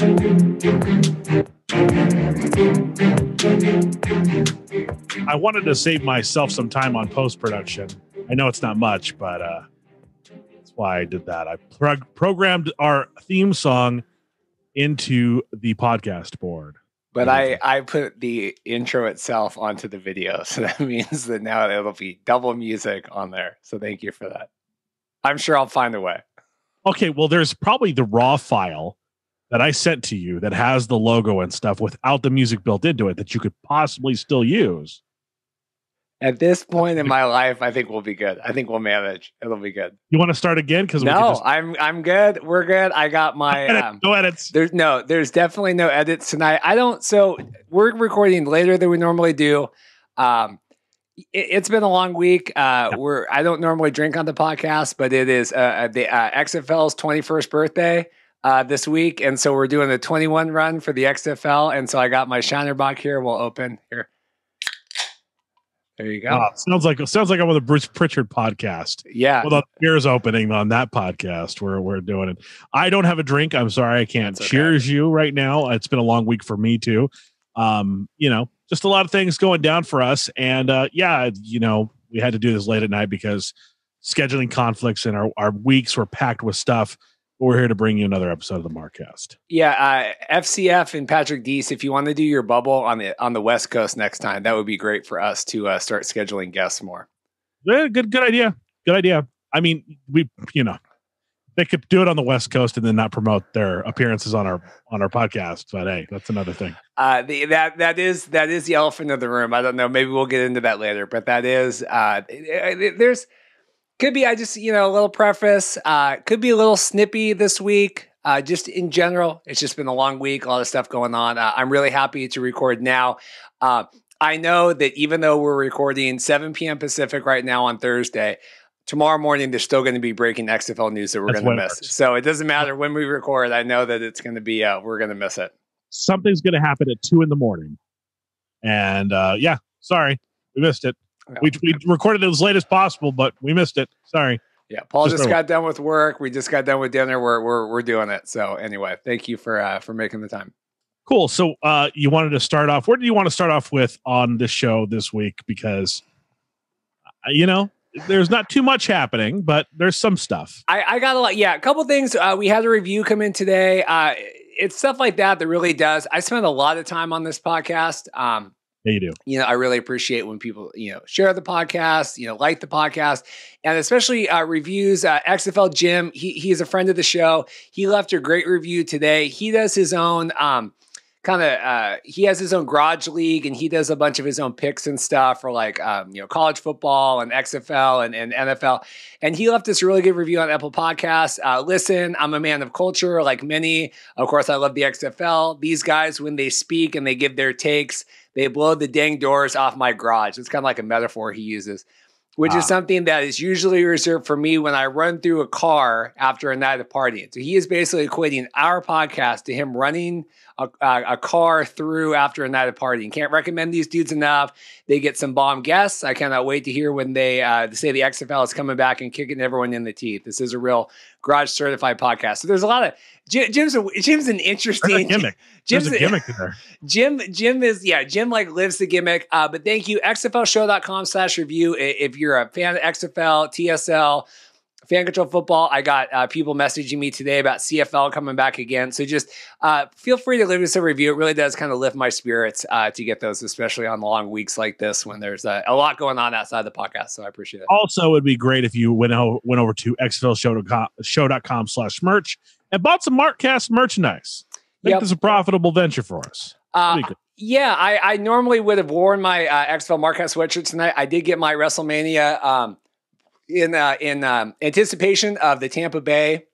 I wanted to save myself some time on post production. I know it's not much, but uh, that's why I did that. I prog- programmed our theme song into the podcast board. But I, I put the intro itself onto the video. So that means that now it'll be double music on there. So thank you for that. I'm sure I'll find a way. Okay, well, there's probably the raw file that I sent to you that has the logo and stuff without the music built into it that you could possibly still use. At this point in my life, I think we'll be good. I think we'll manage. It'll be good. You want to start again? Because no, just... I'm I'm good. We're good. I got my no, edit, um, no edits. There's no, there's definitely no edits tonight. I don't. So we're recording later than we normally do. Um, it, has been a long week. Uh, we're I don't normally drink on the podcast, but it is uh, the uh, XFL's 21st birthday uh, this week, and so we're doing the 21 run for the XFL. And so I got my Shiner box here. We'll open here. There you go. Oh, sounds like sounds like I'm on the Bruce Prichard podcast. Yeah. Well, the beer's opening on that podcast where we're doing it. I don't have a drink. I'm sorry, I can't okay. cheers you right now. It's been a long week for me too. Um, you know, just a lot of things going down for us, and uh, yeah, you know, we had to do this late at night because scheduling conflicts and our our weeks were packed with stuff we're here to bring you another episode of the Markcast. Yeah, uh, FCF and Patrick Dees, if you want to do your bubble on the on the West Coast next time, that would be great for us to uh, start scheduling guests more. Yeah, good, good idea. Good idea. I mean, we, you know, they could do it on the West Coast and then not promote their appearances on our on our podcast. But hey, that's another thing. Uh, the, that that is that is the elephant in the room. I don't know. Maybe we'll get into that later. But that is uh, there's could be I just you know a little preface. Uh, could be a little snippy this week. Uh, just in general, it's just been a long week, a lot of stuff going on. Uh, I'm really happy to record now. Uh, I know that even though we're recording 7 p.m. Pacific right now on Thursday, tomorrow morning there's still going to be breaking XFL news that we're going to miss. So it doesn't matter when we record. I know that it's going to be uh, we're going to miss it. Something's going to happen at two in the morning, and uh, yeah, sorry we missed it. We, we recorded it as late as possible, but we missed it. Sorry. Yeah, Paul just, just got done with work. We just got done with dinner. We're we're we're doing it. So anyway, thank you for uh, for making the time. Cool. So uh, you wanted to start off. Where do you want to start off with on this show this week? Because uh, you know there's not too much happening, but there's some stuff. I, I got a lot. Yeah, a couple things. Uh, we had a review come in today. Uh, it's stuff like that that really does. I spend a lot of time on this podcast. Um, yeah, you do. You know, I really appreciate when people, you know, share the podcast, you know, like the podcast, and especially uh, reviews. Uh, XFL Jim, he he is a friend of the show. He left a great review today. He does his own um, kind of uh, he has his own garage league and he does a bunch of his own picks and stuff for like um, you know college football and XFL and, and NFL. And he left this really good review on Apple Podcasts. Uh, listen, I'm a man of culture, like many. Of course, I love the XFL. These guys, when they speak and they give their takes, they blow the dang doors off my garage. It's kind of like a metaphor he uses, which is something that is usually reserved for me when I run through a car after a night of partying. So he is basically equating our podcast to him running a, a, car through after a night of partying. Can't recommend these dudes enough. They get some bomb guests. I cannot wait to hear when they uh, say the XFL is coming back and kicking everyone in the teeth. This is a real garage certified podcast. So there's a lot of Jim's. A, Jim's an interesting gimmick. Jim's a gimmick there. Jim. Jim is yeah. Jim like lives the gimmick. Uh, but thank you. XFLShow.com slash review. If you're a fan of XFL, TSL Fan Control Football. I got uh, people messaging me today about CFL coming back again. So just uh, feel free to leave us a review. It really does kind of lift my spirits uh, to get those, especially on long weeks like this when there's a, a, lot going on outside the podcast. So I appreciate it. Also, it would be great if you went, o- went over to xflshow.com show.com slash merch and bought some Markcast merchandise. Make yep. this a profitable venture for us. Uh, yeah, I, I, normally would have worn my uh, XFL Markcast sweatshirt tonight. I did get my WrestleMania um, in uh, in um, anticipation of the Tampa Bay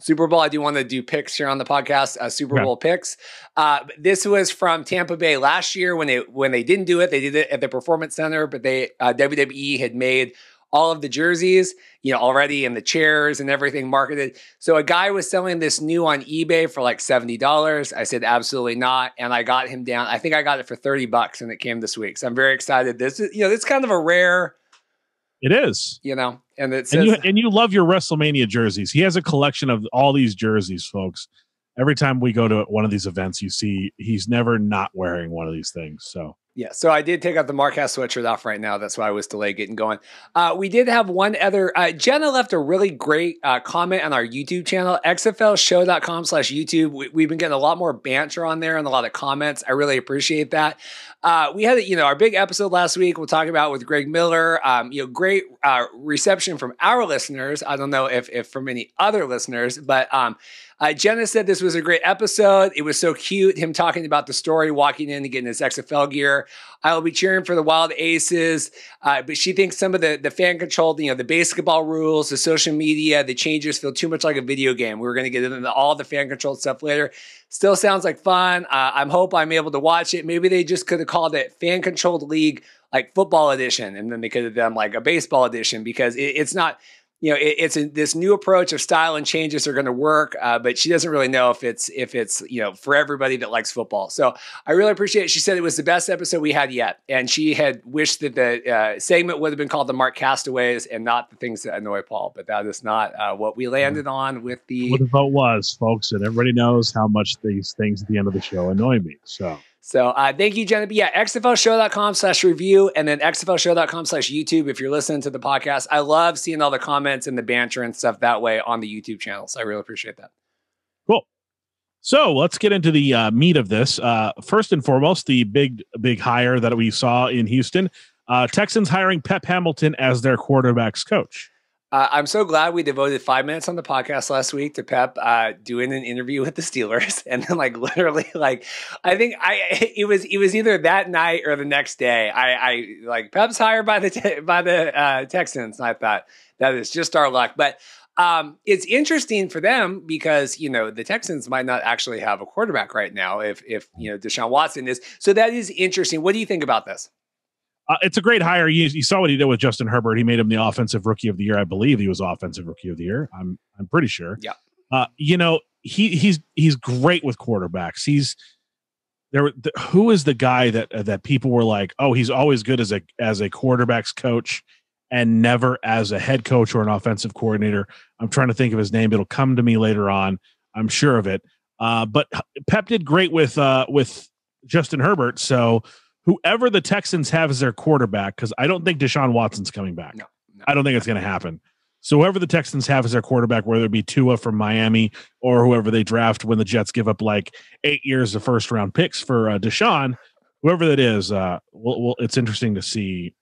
Super Bowl. I do want to do picks here on the podcast, uh, Super Bowl picks. Uh, this was from Tampa Bay last year when they when they didn't do it. They did it at the Performance Center, but they uh, WWE had made all of the jerseys, you know, already and the chairs and everything marketed. So a guy was selling this new on eBay for like seventy dollars. I said absolutely not, and I got him down. I think I got it for thirty bucks, and it came this week. So I'm very excited. This is you know, it's kind of a rare it is. You know, and it's and you, and you love your WrestleMania jerseys. He has a collection of all these jerseys, folks. every time we go to one of these events, you see he's never not wearing one of these things. So yeah, so I did take out the Markcast sweatshirt off right now. That's why I was delayed getting going. Uh, we did have one other. Uh, Jenna left a really great uh, comment on our YouTube channel, xflshow.com slash YouTube. We, have been getting a lot more banter on there and a lot of comments. I really appreciate that. Uh, we had, you know, our big episode last week. We'll talk about with Greg Miller. Um, you know, great uh, reception from our listeners. I don't know if, if from any other listeners, but um, uh, Jenna said this was a great episode. It was so cute. Him talking about the story, walking in and getting his XFL gear. I will be cheering for the Wild Aces, uh, but she thinks some of the the fan controlled, you know, the basketball rules, the social media, the changes feel too much like a video game. We are going to get into all the fan controlled stuff later. Still sounds like fun. Uh, I'm hope I'm able to watch it. Maybe they just could have called it fan controlled league like football edition, and then they could have done like a baseball edition because it, it's not you know, it, it's a, this new approach of style and changes are going to work, uh, but she doesn't really know if it's if it's you know for everybody that likes football. So I really appreciate. it. She said it was the best episode we had yet, and she had wished that the uh, segment would have been called the Mark Castaways and not the things that annoy Paul. But that is not uh, what we landed on with the. What the vote was, folks, and everybody knows how much these things at the end of the show annoy me. So so uh, thank you, Jenna. Yeah, xflshow.com slash review and then xflshow.com slash YouTube if you're listening to the podcast. I love seeing all the comments and the banter and stuff that way on the YouTube channel. So I really appreciate that. Cool. So let's get into the uh, meat of this. Uh, first and foremost, the big, big hire that we saw in Houston. Uh, Texans hiring Pep Hamilton as their quarterbacks coach. Uh, I'm so glad we devoted five minutes on the podcast last week to Pep uh, doing an interview with the Steelers, and then like literally, like I think I it was it was either that night or the next day. I, I like Pep's hired by the by the uh, Texans. And I thought that is just our luck, but um, it's interesting for them because you know the Texans might not actually have a quarterback right now if if you know Deshaun Watson is. So that is interesting. What do you think about this? Uh, it's a great hire. You, you, saw what he did with Justin Herbert. He made him the offensive rookie of the year. I believe he was offensive rookie of the year. I'm I'm pretty sure. Yeah. Uh, you know he he's he's great with quarterbacks. He's there. The, who is the guy that uh, that people were like, oh, he's always good as a as a quarterbacks coach and never as a head coach or an offensive coordinator. I'm trying to think of his name. It'll come to me later on. I'm sure of it. Uh, but Pep did great with uh, with Justin Herbert. So whoever the Texans have as their quarterback, because I don't think Deshaun Watson's coming back. No, no I don't think it's going to happen. So whoever the Texans have as their quarterback, whether it be Tua from Miami or whoever they draft when the Jets give up like eight years of first round picks for uh, Deshaun, whoever that is, uh, well, well, it's interesting to see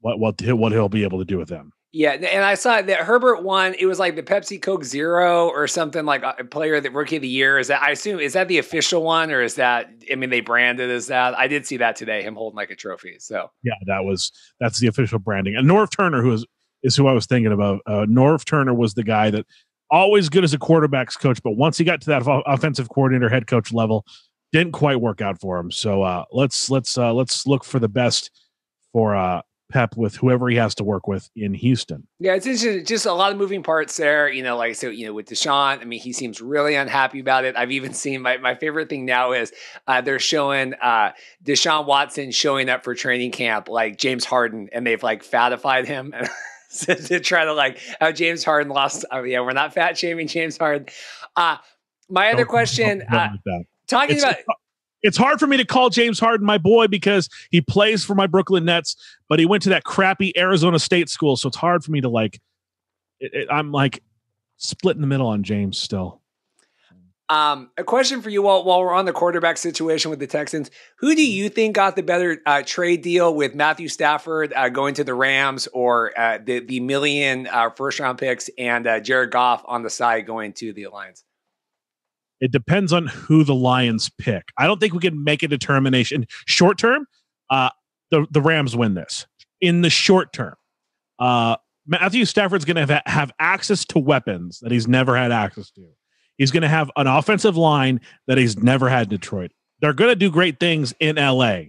what what what he'll be able to do with them. Yeah, and I saw that Herbert won. It was like the Pepsi Coke Zero or something like a player that rookie of the year. Is that I assume is that the official one or is that I mean they branded as that? I did see that today, him holding like a trophy. So yeah, that was that's the official branding. And Norv Turner, who is is who I was thinking about. Uh, Norv Turner was the guy that always good as a quarterbacks coach, but once he got to that offensive coordinator, head coach level, didn't quite work out for him. So uh, let's let's uh, let's look for the best for uh, Pep with whoever he has to work with in Houston. Yeah, it's just, just a lot of moving parts there. You know, like so, you know, with Deshaun, I mean, he seems really unhappy about it. I've even seen my, my favorite thing now is uh, they're showing uh, Deshaun Watson showing up for training camp like James Harden, and they've like fatified him. to try to like how James Harden lost. Oh, yeah, we're not fat shaming James Harden. Uh, my other question, uh, talking it's, about it's hard for me to call James Harden my boy because he plays for my Brooklyn Nets, but he went to that crappy Arizona State school, so it's hard for me to like. It, it, I'm like split in the middle on James still. Um, a question for you while, while we're on the quarterback situation with the Texans. Who do you think got the better uh, trade deal with Matthew Stafford uh, going to the Rams or uh, the, the million uh, first round picks and uh, Jared Goff on the side going to the Lions? It depends on who the Lions pick. I don't think we can make a determination short term. Uh, the the Rams win this. In the short term, uh, Matthew Stafford's going to have, have access to weapons that he's never had access to. He's going to have an offensive line that he's never had in Detroit. They're going to do great things in LA,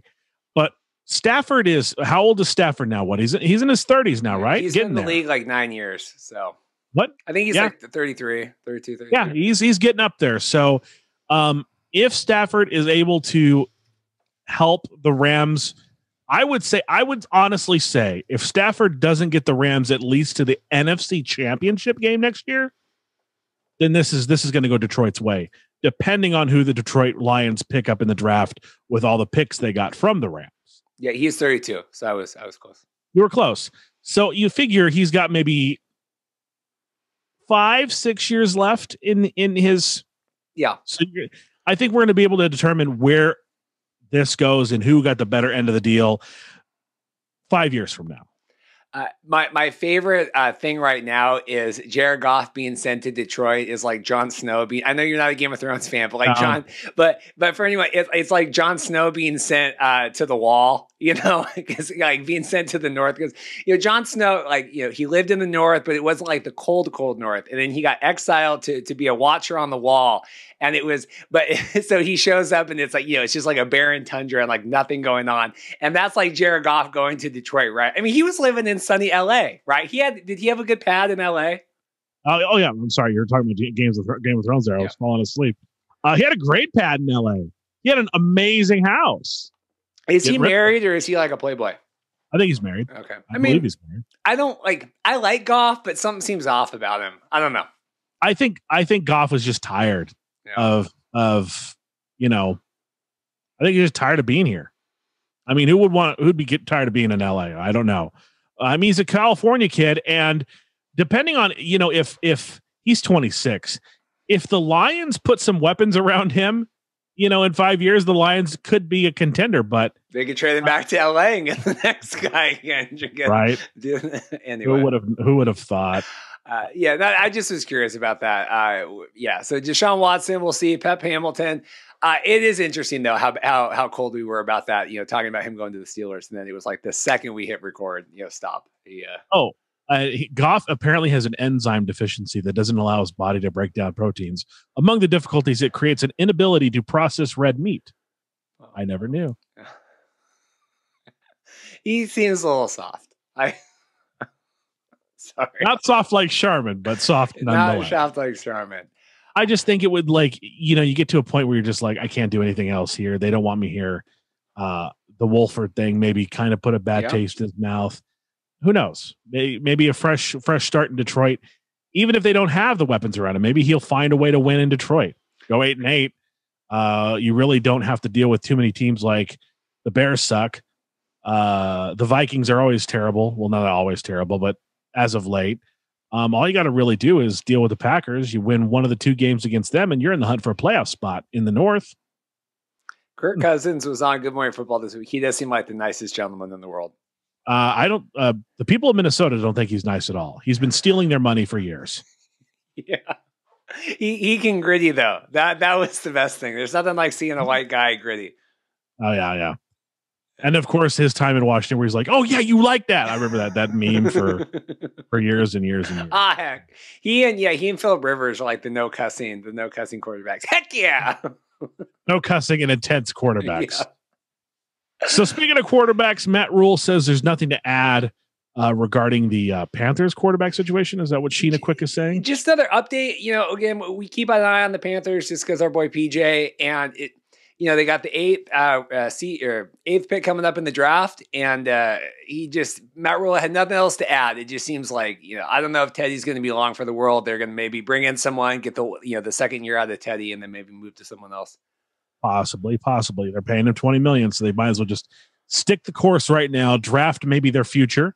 but Stafford is how old is Stafford now? What he's he's in his thirties now, right? He's Getting in the there. league like nine years, so what? I think he's yeah. like 33, 32, 33. Yeah, he's he's getting up there. So um, if Stafford is able to help the Rams, I would say I would honestly say if Stafford doesn't get the Rams at least to the NFC championship game next year, then this is this is going to go Detroit's way, depending on who the Detroit Lions pick up in the draft with all the picks they got from the Rams. Yeah, he's 32, so I was I was close. You were close. So you figure he's got maybe five, six years left in in his. Yeah. So I think we're going to be able to determine where this goes and who got the better end of the deal five years from now. Uh, my my favorite uh, thing right now is Jared Goff being sent to Detroit is like Jon Snow being. I know you're not a Game of Thrones fan, but like John, but but for anyone, it's, it's like Jon Snow being sent uh, to the Wall. You know, because like being sent to the North because you know Jon Snow, like you know, he lived in the North, but it wasn't like the cold, cold North, and then he got exiled to to be a watcher on the Wall, and it was but so he shows up and it's like you know it's just like a barren tundra and like nothing going on and that's like jared goff going to detroit right i mean he was living in sunny la right he had did he have a good pad in la Oh, oh yeah, I'm sorry. You're talking about Games of Game of Thrones. There, I was falling asleep. Uh, he had a great pad in L.A. He had an amazing house. Is Get he married or is he like a playboy? I think he's married. Okay, I, I mean, he's married. I don't like. I like Goff, but something seems off about him. I don't know. I think I think Goff was just tired yeah. of of you know. I think he's just tired of being here. I mean, who would want? Who'd be get tired of being in LA? I don't know. I mean, he's a California kid, and depending on you know if if he's 26, if the Lions put some weapons around him, you know, in five years the Lions could be a contender. But they could trade him back to LA and get the next guy again. right? anyway. Who would have? Who would have thought? Uh, yeah, that, I just was curious about that. Uh, yeah, so Deshaun Watson, we'll see. Pep Hamilton. Uh, it is interesting though how how how cold we were about that. You know, talking about him going to the Steelers, and then it was like the second we hit record, you know, stop. Yeah. Oh, uh, Goff apparently has an enzyme deficiency that doesn't allow his body to break down proteins. Among the difficulties, it creates an inability to process red meat. I never knew. he seems a little soft. I. Sorry. Not soft like Charmin, but soft nonetheless. Not soft like Charmin. I just think it would like you know you get to a point where you're just like I can't do anything else here. They don't want me here. Uh, the Wolford thing maybe kind of put a bad yep. taste in his mouth. Who knows? Maybe, maybe a fresh fresh start in Detroit. Even if they don't have the weapons around him, maybe he'll find a way to win in Detroit. Go eight and eight. Uh, you really don't have to deal with too many teams like the Bears suck. Uh, the Vikings are always terrible. Well, not always terrible, but as of late. Um, all you got to really do is deal with the Packers. You win one of the two games against them, and you're in the hunt for a playoff spot in the North. Kirk Cousins was on Good Morning Football this week. He does seem like the nicest gentleman in the world. Uh, I don't. Uh, the people of Minnesota don't think he's nice at all. He's been stealing their money for years. yeah, he he can gritty though. That that was the best thing. There's nothing like seeing a white guy gritty. Oh yeah, yeah. And of course, his time in Washington, where he's like, "Oh yeah, you like that." I remember that that meme for for years and years and years. Ah, heck, he and yeah, he and Philip Rivers are like the no cussing, the no cussing quarterbacks. Heck yeah, no cussing and intense quarterbacks. Yeah. So speaking of quarterbacks, Matt Rhule says there's nothing to add uh, regarding the uh, Panthers quarterback situation. Is that what Sheena Quick is saying? Just another update. You know, again, we keep an eye on the Panthers just because our boy PJ and it you know, they got the eighth uh, uh, seat or eighth pick coming up in the draft, and uh, he just Matt Rhule had nothing else to add. It just seems like you know I don't know if Teddy's going to be long for the world. They're going to maybe bring in someone, get the you know the second year out of Teddy, and then maybe move to someone else. Possibly, possibly. They're paying him twenty million, so they might as well just stick the course right now. Draft maybe their future.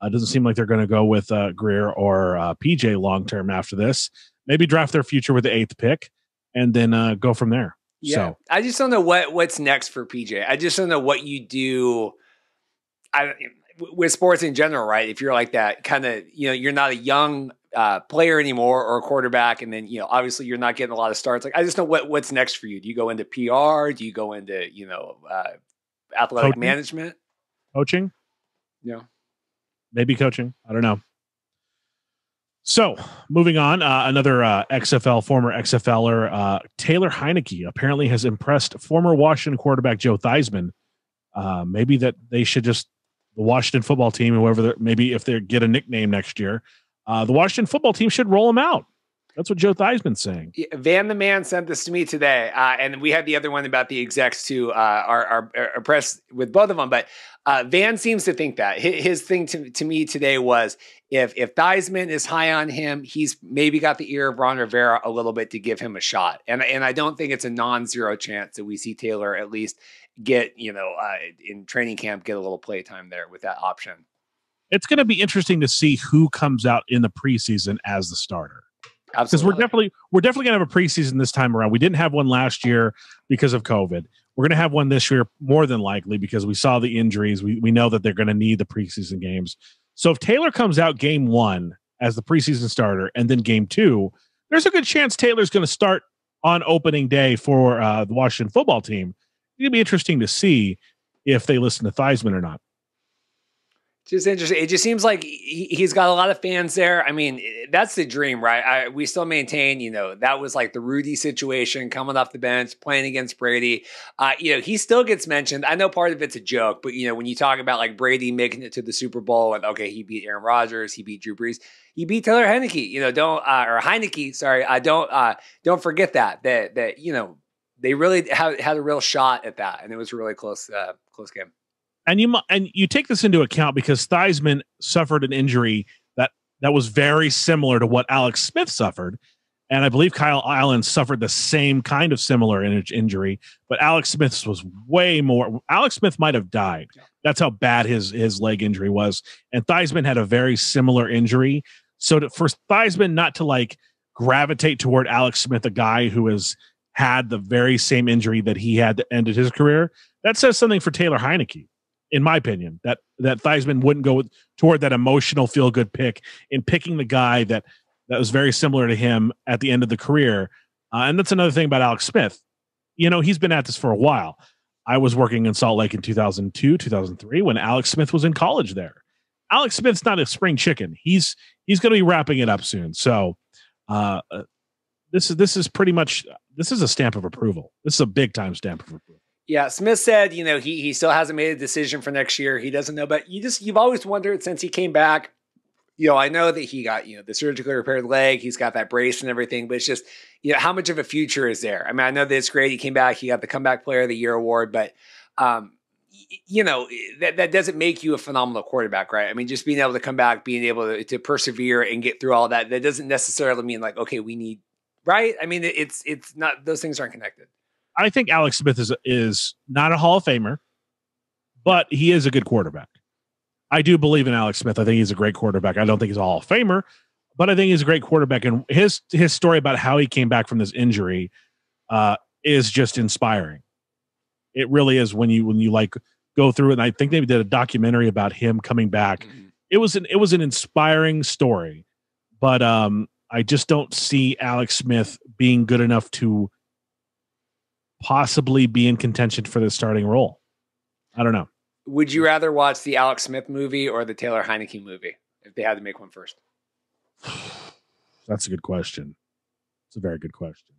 Uh, doesn't seem like they're going to go with uh, Grier or uh, PJ long term after this. Maybe draft their future with the eighth pick, and then uh, go from there. Yeah. So. I just don't know what what's next for PJ. I just don't know what you do. I with sports in general, right? If you're like that kind of, you know, you're not a young uh, player anymore or a quarterback, and then you know, obviously you're not getting a lot of starts. Like, I just know what what's next for you. Do you go into PR? Do you go into you know uh, athletic coaching? management? Coaching? Yeah, maybe coaching. I don't know. So, moving on, uh, another uh, XFL, former XFLer, uh, Taylor Heinicke apparently has impressed former Washington quarterback Joe Theismann. Uh, maybe that they should just, the Washington football team, whoever, maybe if they get a nickname next year, uh, the Washington football team should roll him out. That's what Joe Theismann's saying. Van the man sent this to me today, uh, and we had the other one about the execs too. Uh, our, our, with both of them, but Van seems to think that his thing to, to me today was if if Theismann is high on him, he's maybe got the ear of Ron Rivera a little bit to give him a shot, and and I don't think it's a non-zero chance that we see Taylor at least get you know uh, in training camp get a little play time there with that option. It's going to be interesting to see who comes out in the preseason as the starter because we're definitely we're definitely gonna have a preseason this time around. We didn't have one last year because of COVID. We're gonna have one this year more than likely because we saw the injuries. We we know that they're gonna need the preseason games. So if Taylor comes out game one as the preseason starter and then game two, there's a good chance Taylor's gonna start on opening day for uh, the Washington football team. It'll be interesting to see if they listen to Theismann or not just interesting. It just seems like he, has got a lot of fans there. I mean, that's the dream, right? I, we still maintain, you know, that was like the Rudy situation coming off the bench, playing against Brady. Uh, you know, he still gets mentioned. I know part of it's a joke, but you know, when you talk about like Brady making it to the Super Bowl and okay, he beat Aaron Rodgers, he beat Drew Brees, he beat Taylor Heinicke. You know, don't uh, or Heinicke, sorry, I uh, don't uh, don't forget that that that you know they really had had a real shot at that, and it was a really close uh, close game and you and you take this into account because Theismann suffered an injury that that was very similar to what Alex Smith suffered, and I believe Kyle Allen suffered the same kind of similar injury, but Alex Smith's was way more. Alex Smith might have died. That's how bad his his leg injury was, and Theismann had a very similar injury. So to, for Theismann not to like gravitate toward Alex Smith, a guy who has had the very same injury that he had that ended his career, that says something for Taylor Heinicke in my opinion, that that Theismann wouldn't go toward that emotional feel good pick in picking the guy that that was very similar to him at the end of the career. Uh, and that's another thing about Alex Smith. You know, he's been at this for a while. I was working in Salt Lake in 2002, 2003 when Alex Smith was in college there. Alex Smith's not a spring chicken. He's he's going to be wrapping it up soon. So, uh, uh, this is this is pretty much this is a stamp of approval. This is a big time stamp of approval. Yeah, Smith said, you know, he he still hasn't made a decision for next year. He doesn't know, but you just you've always wondered since he came back. You know, I know that he got you know the surgically repaired leg. He's got that brace and everything, but it's just you know how much of a future is there? I mean, I know that it's great. He came back. He got the comeback player of the year award, but um, you know that that doesn't make you a phenomenal quarterback, right? I mean, just being able to come back, being able to, to persevere and get through all that, that doesn't necessarily mean like okay, we need right. I mean, it's it's not those things aren't connected. I think Alex Smith is is not a Hall of Famer, but he is a good quarterback. I do believe in Alex Smith. I think he's a great quarterback. I don't think he's a Hall of Famer, but I think he's a great quarterback. And his his story about how he came back from this injury uh, is just inspiring. It really is when you when you like go through it. And I think they did a documentary about him coming back. Mm-hmm. It was an it was an inspiring story, but um, I just don't see Alex Smith being good enough to possibly be in contention for the starting role. I don't know. Would you rather watch the Alex Smith movie or the Taylor Heinicke movie if they had to make one first? That's a good question. It's a very good question.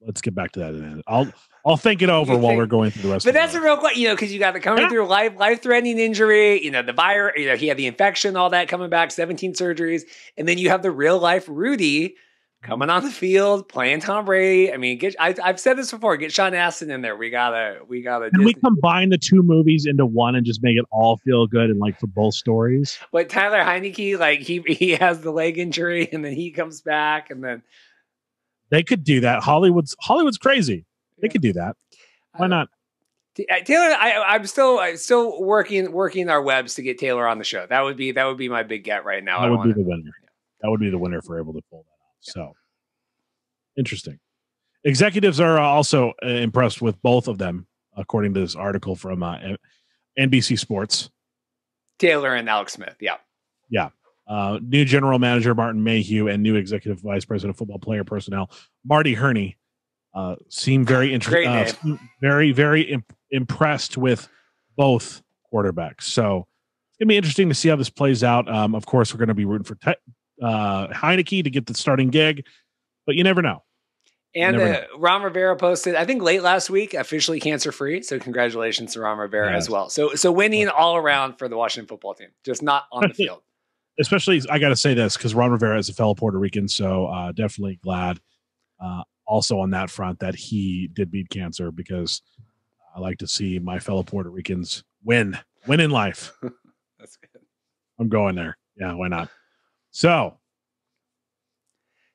Let's get back to that in. I'll I'll think it over while we're going through the rest. But that's a real question, you know, because you got the coming yeah. through life life threatening injury, you know, the virus, you know, he had the infection, all that coming back, seventeen surgeries, and then you have the real life Rudy coming on the field, playing Tom Brady. I mean, get I, have said this before. Get Sean Astin in there. We gotta, we gotta. Can Disney. we combine the two movies into one and just make it all feel good and like for both stories? But Tyler Heinicke, like he he has the leg injury and then he comes back and then they could do that. Hollywood's Hollywood's crazy. They yeah. could do that. Why uh, not? Taylor, I, am still I'm still working working our webs to get Taylor on the show. That would be that would be my big get right now. That would be the winner. That would be the winner for able to pull. So interesting. Executives are also uh, impressed with both of them, according to this article from uh, NBC Sports. Taylor and Alex Smith. Yeah. Yeah. Uh, new general manager Martin Mayhew and new executive vice president of football player personnel Marty Hurney uh, seem very interested, uh, very very imp- impressed with both quarterbacks. So it's gonna be interesting to see how this plays out. Um, of course, we're going to be rooting for te- uh, Heinicke to get the starting gig, but you never know. And uh, Ron Rivera posted, I think late last week, officially cancer free. So congratulations to Ron Rivera yes. as well. So so winning all around for the Washington football team, just not on the field. especially I got to say this because Ron Rivera is a fellow Puerto Rican, so uh, definitely glad. Uh, also on that front that he did beat cancer because I like to see my fellow Puerto Ricans win, win in life. That's good. I'm going there. Yeah, why not? So,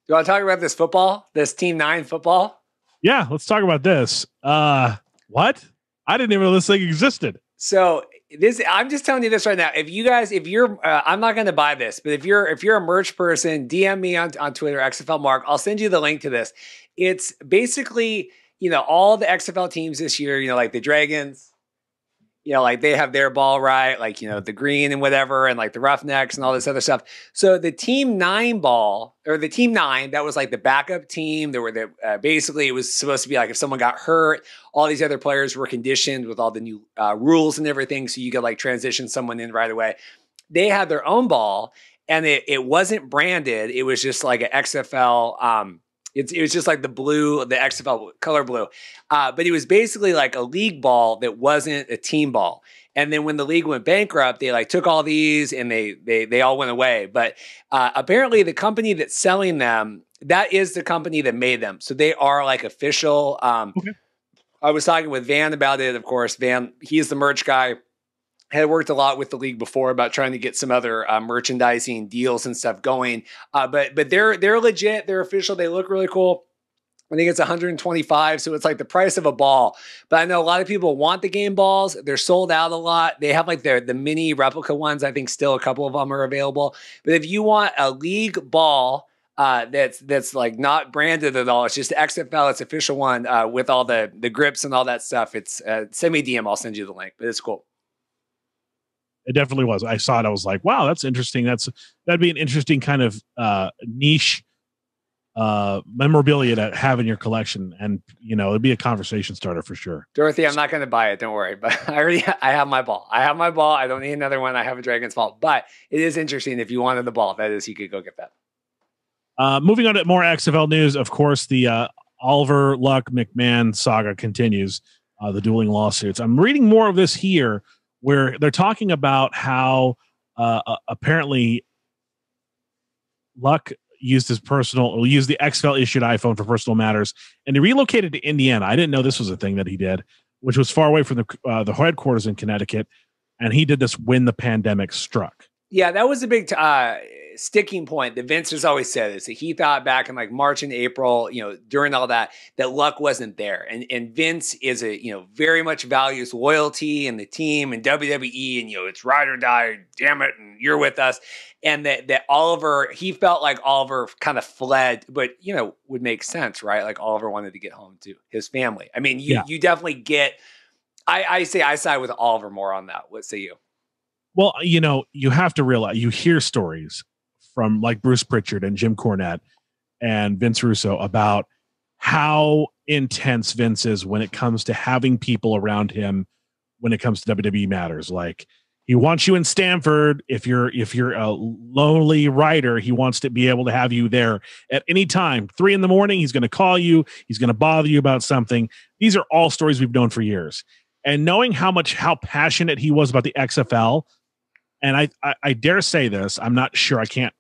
do you want to talk about this football, this Team Nine football? Yeah, let's talk about this. Uh, what? I didn't even know this thing existed. So this I'm just telling you this right now. If you guys, if you're, uh, I'm not going to buy this, but if you're if you're a merch person, DM me on on Twitter, XFL Mark. I'll send you the link to this. It's basically you know all the XFL teams this year. You know, like the Dragons, you know, like they have their ball right, like, you know, the green and whatever, and like the roughnecks and all this other stuff. So the team nine ball, or the team nine, that was like the backup team. There were the, uh, basically, it was supposed to be like if someone got hurt, all these other players were conditioned with all the new uh, rules and everything. So you could like transition someone in right away. They had their own ball and it, it wasn't branded. It was just like an XFL, um, it's, it was just like the blue, the XFL color blue. Uh, but it was basically like a league ball that wasn't a team ball. And then when the league went bankrupt, they like took all these and they they they all went away. But uh, apparently, the company that's selling them that is the company that made them, so they are like official. Um, okay. I was talking with Van about it. Of course, Van he's the merch guy had worked a lot with the league before about trying to get some other uh, merchandising deals and stuff going. Uh, but but they're they're legit. They're official. They look really cool. I think it's 125, so it's like the price of a ball. But I know a lot of people want the game balls. They're sold out a lot. They have like their the mini replica ones. I think still a couple of them are available. But if you want a league ball uh, that's that's like not branded at all, it's just XFL. It's official one uh, with all the the grips and all that stuff. It's uh, send me DM. I'll send you the link. But it's cool it definitely was. I saw it. I was like, wow, that's interesting. That's that'd be an interesting kind of uh, niche uh, memorabilia to have in your collection, and you know, it'd be a conversation starter for sure. Dorothy, I'm not going to buy it. Don't worry. But I already I have my ball. I have my ball. I don't need another one. I have a Dragon's ball. But it is interesting. If you wanted the ball, that is, you could go get that. Uh, moving on to more XFL news. Of course, the uh, Oliver Luck McMahon saga continues. Uh, the dueling lawsuits. I'm reading more of this here where they're talking about how uh, apparently Luck used his personal, or used the XFL issued iPhone for personal matters, and he relocated to Indiana. I didn't know this was a thing that he did, which was far away from the uh, the headquarters in Connecticut, and he did this when the pandemic struck. Yeah, that was a big. T- uh, sticking point that Vince has always said is that he thought back in like March and April, you know, during all that, that luck wasn't there. And and Vince is a, you know, very much values loyalty and the team and WWE and you know, it's ride or die, damn it, and you're with us. And that that Oliver, he felt like Oliver kind of fled, but you know, would make sense, right? Like Oliver wanted to get home to his family. I mean, you yeah. you definitely get I, I say I side with Oliver more on that. What say you? Well, you know, you have to realize you hear stories from like Bruce Prichard and Jim Cornette and Vince Russo about how intense Vince is when it comes to having people around him when it comes to WWE matters. Like he wants you in Stamford. If you're if you're a lonely writer, he wants to be able to have you there at any time. Three in the morning, he's going to call you. He's going to bother you about something. These are all stories we've known for years. And knowing how much how passionate he was about the XFL, and I, I, I dare say this, I'm not sure. I can't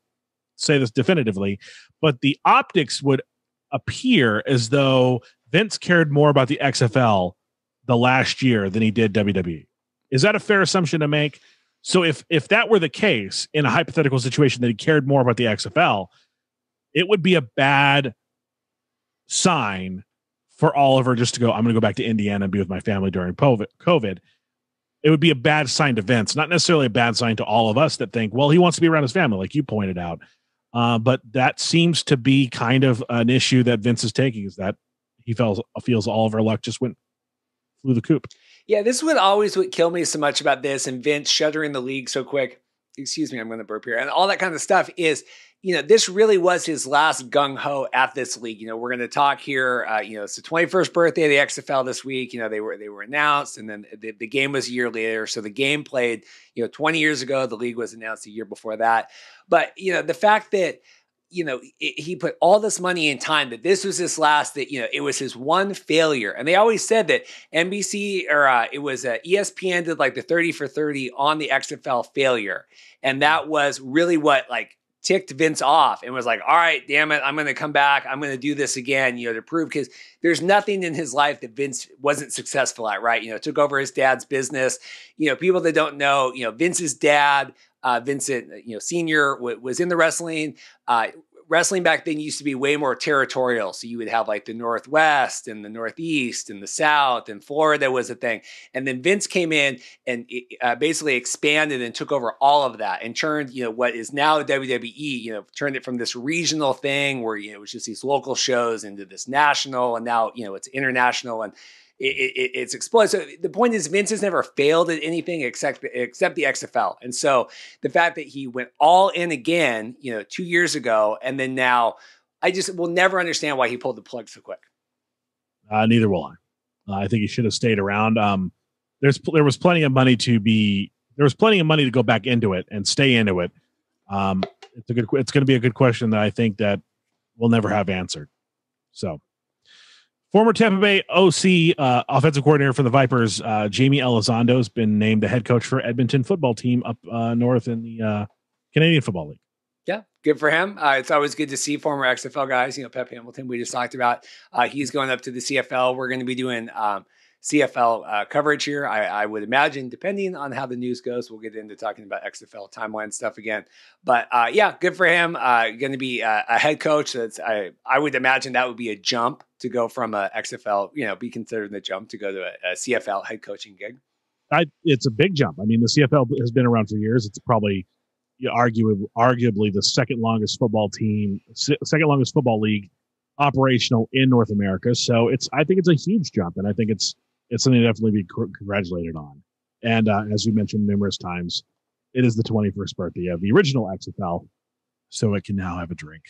say this definitively, but the optics would appear as though Vince cared more about the XFL the last year than he did WWE. Is that a fair assumption to make? So if if that were the case in a hypothetical situation that he cared more about the XFL, it would be a bad sign for Oliver just to go, I'm going to go back to Indiana and be with my family during COVID. It would be a bad sign to Vince, not necessarily a bad sign to all of us that think, well, he wants to be around his family, like you pointed out. Uh, but that seems to be kind of an issue that Vince is taking is that he feels feels Oliver Luck just went flew the coop. Yeah, this would always would kill me so much about this and Vince shuttering the league so quick. Excuse me, I'm going to burp here, and all that kind of stuff is you know, this really was his last gung ho at this league. You know, we're going to talk here. Uh, you know, it's the 21st birthday of the XFL this week. You know, they were they were announced, and then the, the, game was a year later. So the game played, you know, 20 years ago. The league was announced a year before that. But you know, the fact that you know, it, he put all this money and time that this was his last, that, you know, it was his one failure. And they always said that NBC or uh, it was uh, ESPN did like the 30 for 30 on the XFL failure. And that was really what like ticked Vince off and was like, all right, damn it, I'm going to come back. I'm going to do this again, you know, to prove because there's nothing in his life that Vince wasn't successful at, right? You know, took over his dad's business. You know, people that don't know, you know, Vince's dad, uh, Vincent, you know, senior w- was in the wrestling. Uh, wrestling back then used to be way more territorial. So you would have like the Northwest and the Northeast and the South and Florida was a thing. And then Vince came in and uh, basically expanded and took over all of that and turned, you know, what is now WWE, you know, turned it from this regional thing where, you know, it was just these local shows into this national and now, you know, it's international. And it, it, it's explosive. So the point is, Vince has never failed at anything except except the XFL, and so the fact that he went all in again, you know, two years ago, and then now, I just will never understand why he pulled the plug so quick. Uh, neither will I. Uh, I think he should have stayed around. Um, there's there was plenty of money to be there was plenty of money to go back into it and stay into it. Um, it's a good it's going to be a good question that I think that we'll never have answered. So Former Tampa Bay OC uh, offensive coordinator for the Vipers, uh, Jaime Elizondo, has been named the head coach for Edmonton football team up uh, north in the uh, Canadian Football League. Yeah, good for him. Uh, it's always good to see former XFL guys. You know, Pep Hamilton, we just talked about. Uh, he's going up to the CFL. We're going to be doing um, CFL uh, coverage here. I, I, would imagine, depending on how the news goes, we'll get into talking about XFL timeline stuff again. But uh, yeah, good for him. Uh, going to be a, a, head coach. That's I I would imagine that would be a jump to go from a XFL, you know, be considered the jump to go to a, a CFL head coaching gig. I, it's a big jump. I mean, the CFL has been around for years. It's probably you know, arguably, arguably the second longest football team, second longest football league operational in North America. So it's I think it's a huge jump, and I think it's it's something to definitely be congratulated on. And uh, as we mentioned numerous times, it is the 21st birthday of the original XFL, so it can now have a drink.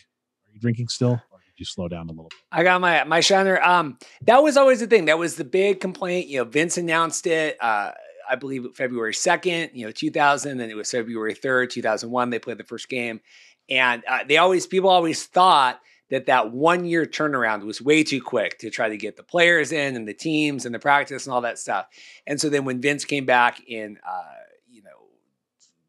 Are you drinking still? You slow down a little? Bit? I got my my shiner. Um, that was always the thing. That was the big complaint. You know, Vince announced it. Uh, I believe February 2nd, you know, 2000, and it was February 3rd, 2001. They played the first game. And uh, they always, people always thought that that one year turnaround was way too quick to try to get the players in and the teams and the practice and all that stuff. And so then when Vince came back in, uh, you know,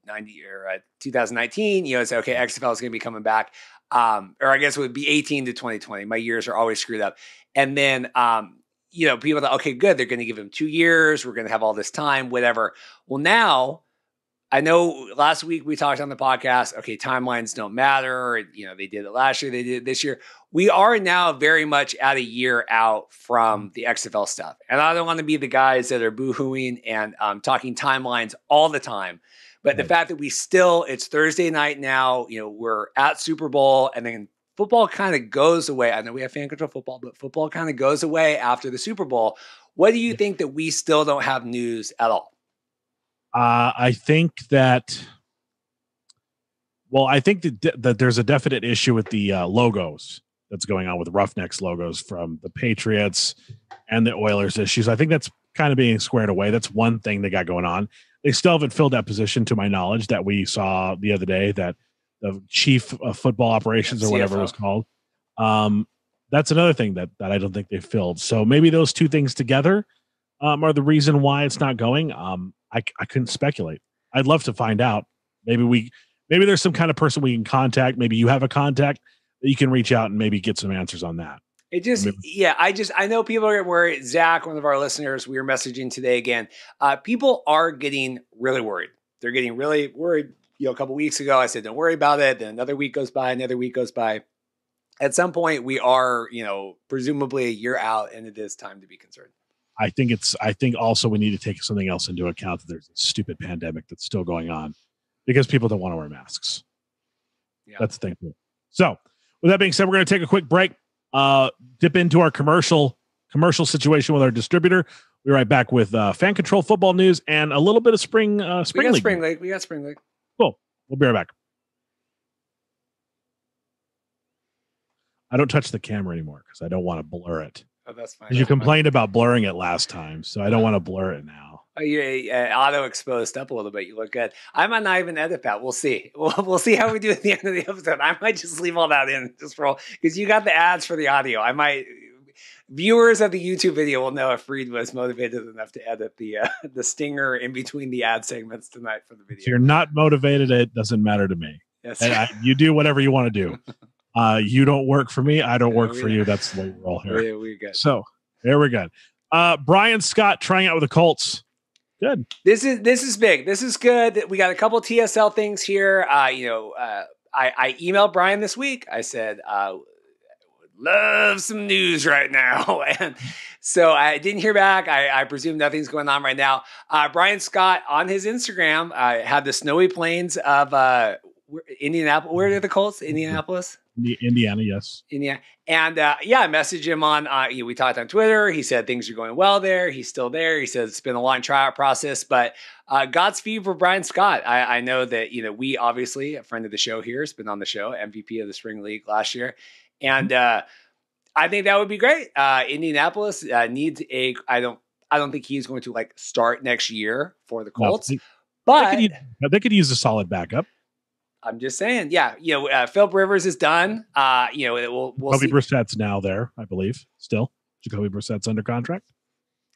90 or uh, 2019, you know, it's okay, XFL is going to be coming back. Um, or I guess it would be 18 to 2020. My years are always screwed up. And then, um, you know, people thought, okay, good, they're going to give him two years. We're going to have all this time, whatever. Well, now I know last week we talked on the podcast, okay, timelines don't matter. You know, they did it last year, they did it this year. We are now very much at a year out from the XFL stuff. And I don't want to be the guys that are boohooing and um, talking timelines all the time. But the fact that we still, it's Thursday night now, you know, we're at Super Bowl and then football kind of goes away. I know we have fan control football, but football kind of goes away after the Super Bowl. What do you think that we still don't have news at all? Uh, I think that. Well, I think that, that there's a definite issue with the uh, logos that's going on with Roughnecks logos from the Patriots and the Oilers issues. I think that's kind of being squared away. That's one thing they got going on. They still haven't filled that position, to my knowledge, that we saw the other day. That the chief of football operations or whatever it was called. Um, that's another thing that that I don't think they filled. So maybe those two things together um, are the reason why it's not going. Um, I, I couldn't speculate. I'd love to find out. Maybe we, maybe there's some kind of person we can contact. Maybe you have a contact that you can reach out and maybe get some answers on that. It just, maybe. yeah, I just, I know people are worried. Zach, one of our listeners, we were messaging today again. Uh, people are getting really worried. They're getting really worried. You know, a couple weeks ago, I said, don't worry about it. Then another week goes by, another week goes by. At some point, we are, you know, presumably a year out, and it is time to be concerned. I think it's I think also we need to take something else into account that there's a stupid pandemic that's still going on because people don't want to wear masks. Yeah. That's the thing. So with that being said, we're going to take a quick break, uh, dip into our commercial commercial situation with our distributor. We'll be right back with uh, fan control football news and a little bit of spring uh, spring we got league. Spring league. We got spring league. Cool. We'll be right back. I don't touch the camera anymore because I don't want to blur it. Oh, that's fine. You complained about blurring it last time, so I don't want to blur it now. Oh, you uh, auto exposed up a little bit. You look good. I might not even edit that. We'll see. We'll, we'll see how we do at the end of the episode. I might just leave all that in, just roll because you got the ads for the audio. I might viewers of the YouTube video will know if Reed was motivated enough to edit the uh, the stinger in between the ad segments tonight for the video. If you're not motivated, it doesn't matter to me. Yes, I, you do whatever you want to do. Uh, you don't work for me. I don't work for you. That's the way we're all here. Yeah, we good. So there we go. Uh, Brian Scott trying out with the Colts. Good. This is this is big. This is good. We got a couple TSL things here. Uh, you know, uh, I, I emailed Brian this week. I said, uh, love some news right now. and so I didn't hear back. I, I presume nothing's going on right now. Uh, Brian Scott on his Instagram uh, had the snowy plains of uh, Indianapolis. Where are the Colts? Indianapolis? Indiana, yes. Indiana. And uh, yeah, I messaged him on, uh, you know, we talked on Twitter. He said things are going well there. He's still there. He says it's been a long tryout process, but uh, Godspeed for Brian Scott. I, I know that, you know, we obviously, a friend of the show here, has been on the show, MVP of the Spring League last year. And uh, I think that would be great. Uh, Indianapolis uh, needs a. I don't. I don't think he's going to like start next year for the Colts. No, they, but they could, use, they could, use, a solid backup. I'm just saying, yeah. You know, uh, Philip Rivers is done. Uh, you know, it will. We'll Jacoby Brissett's now there, I believe. Still, Jacoby Brissett's under contract.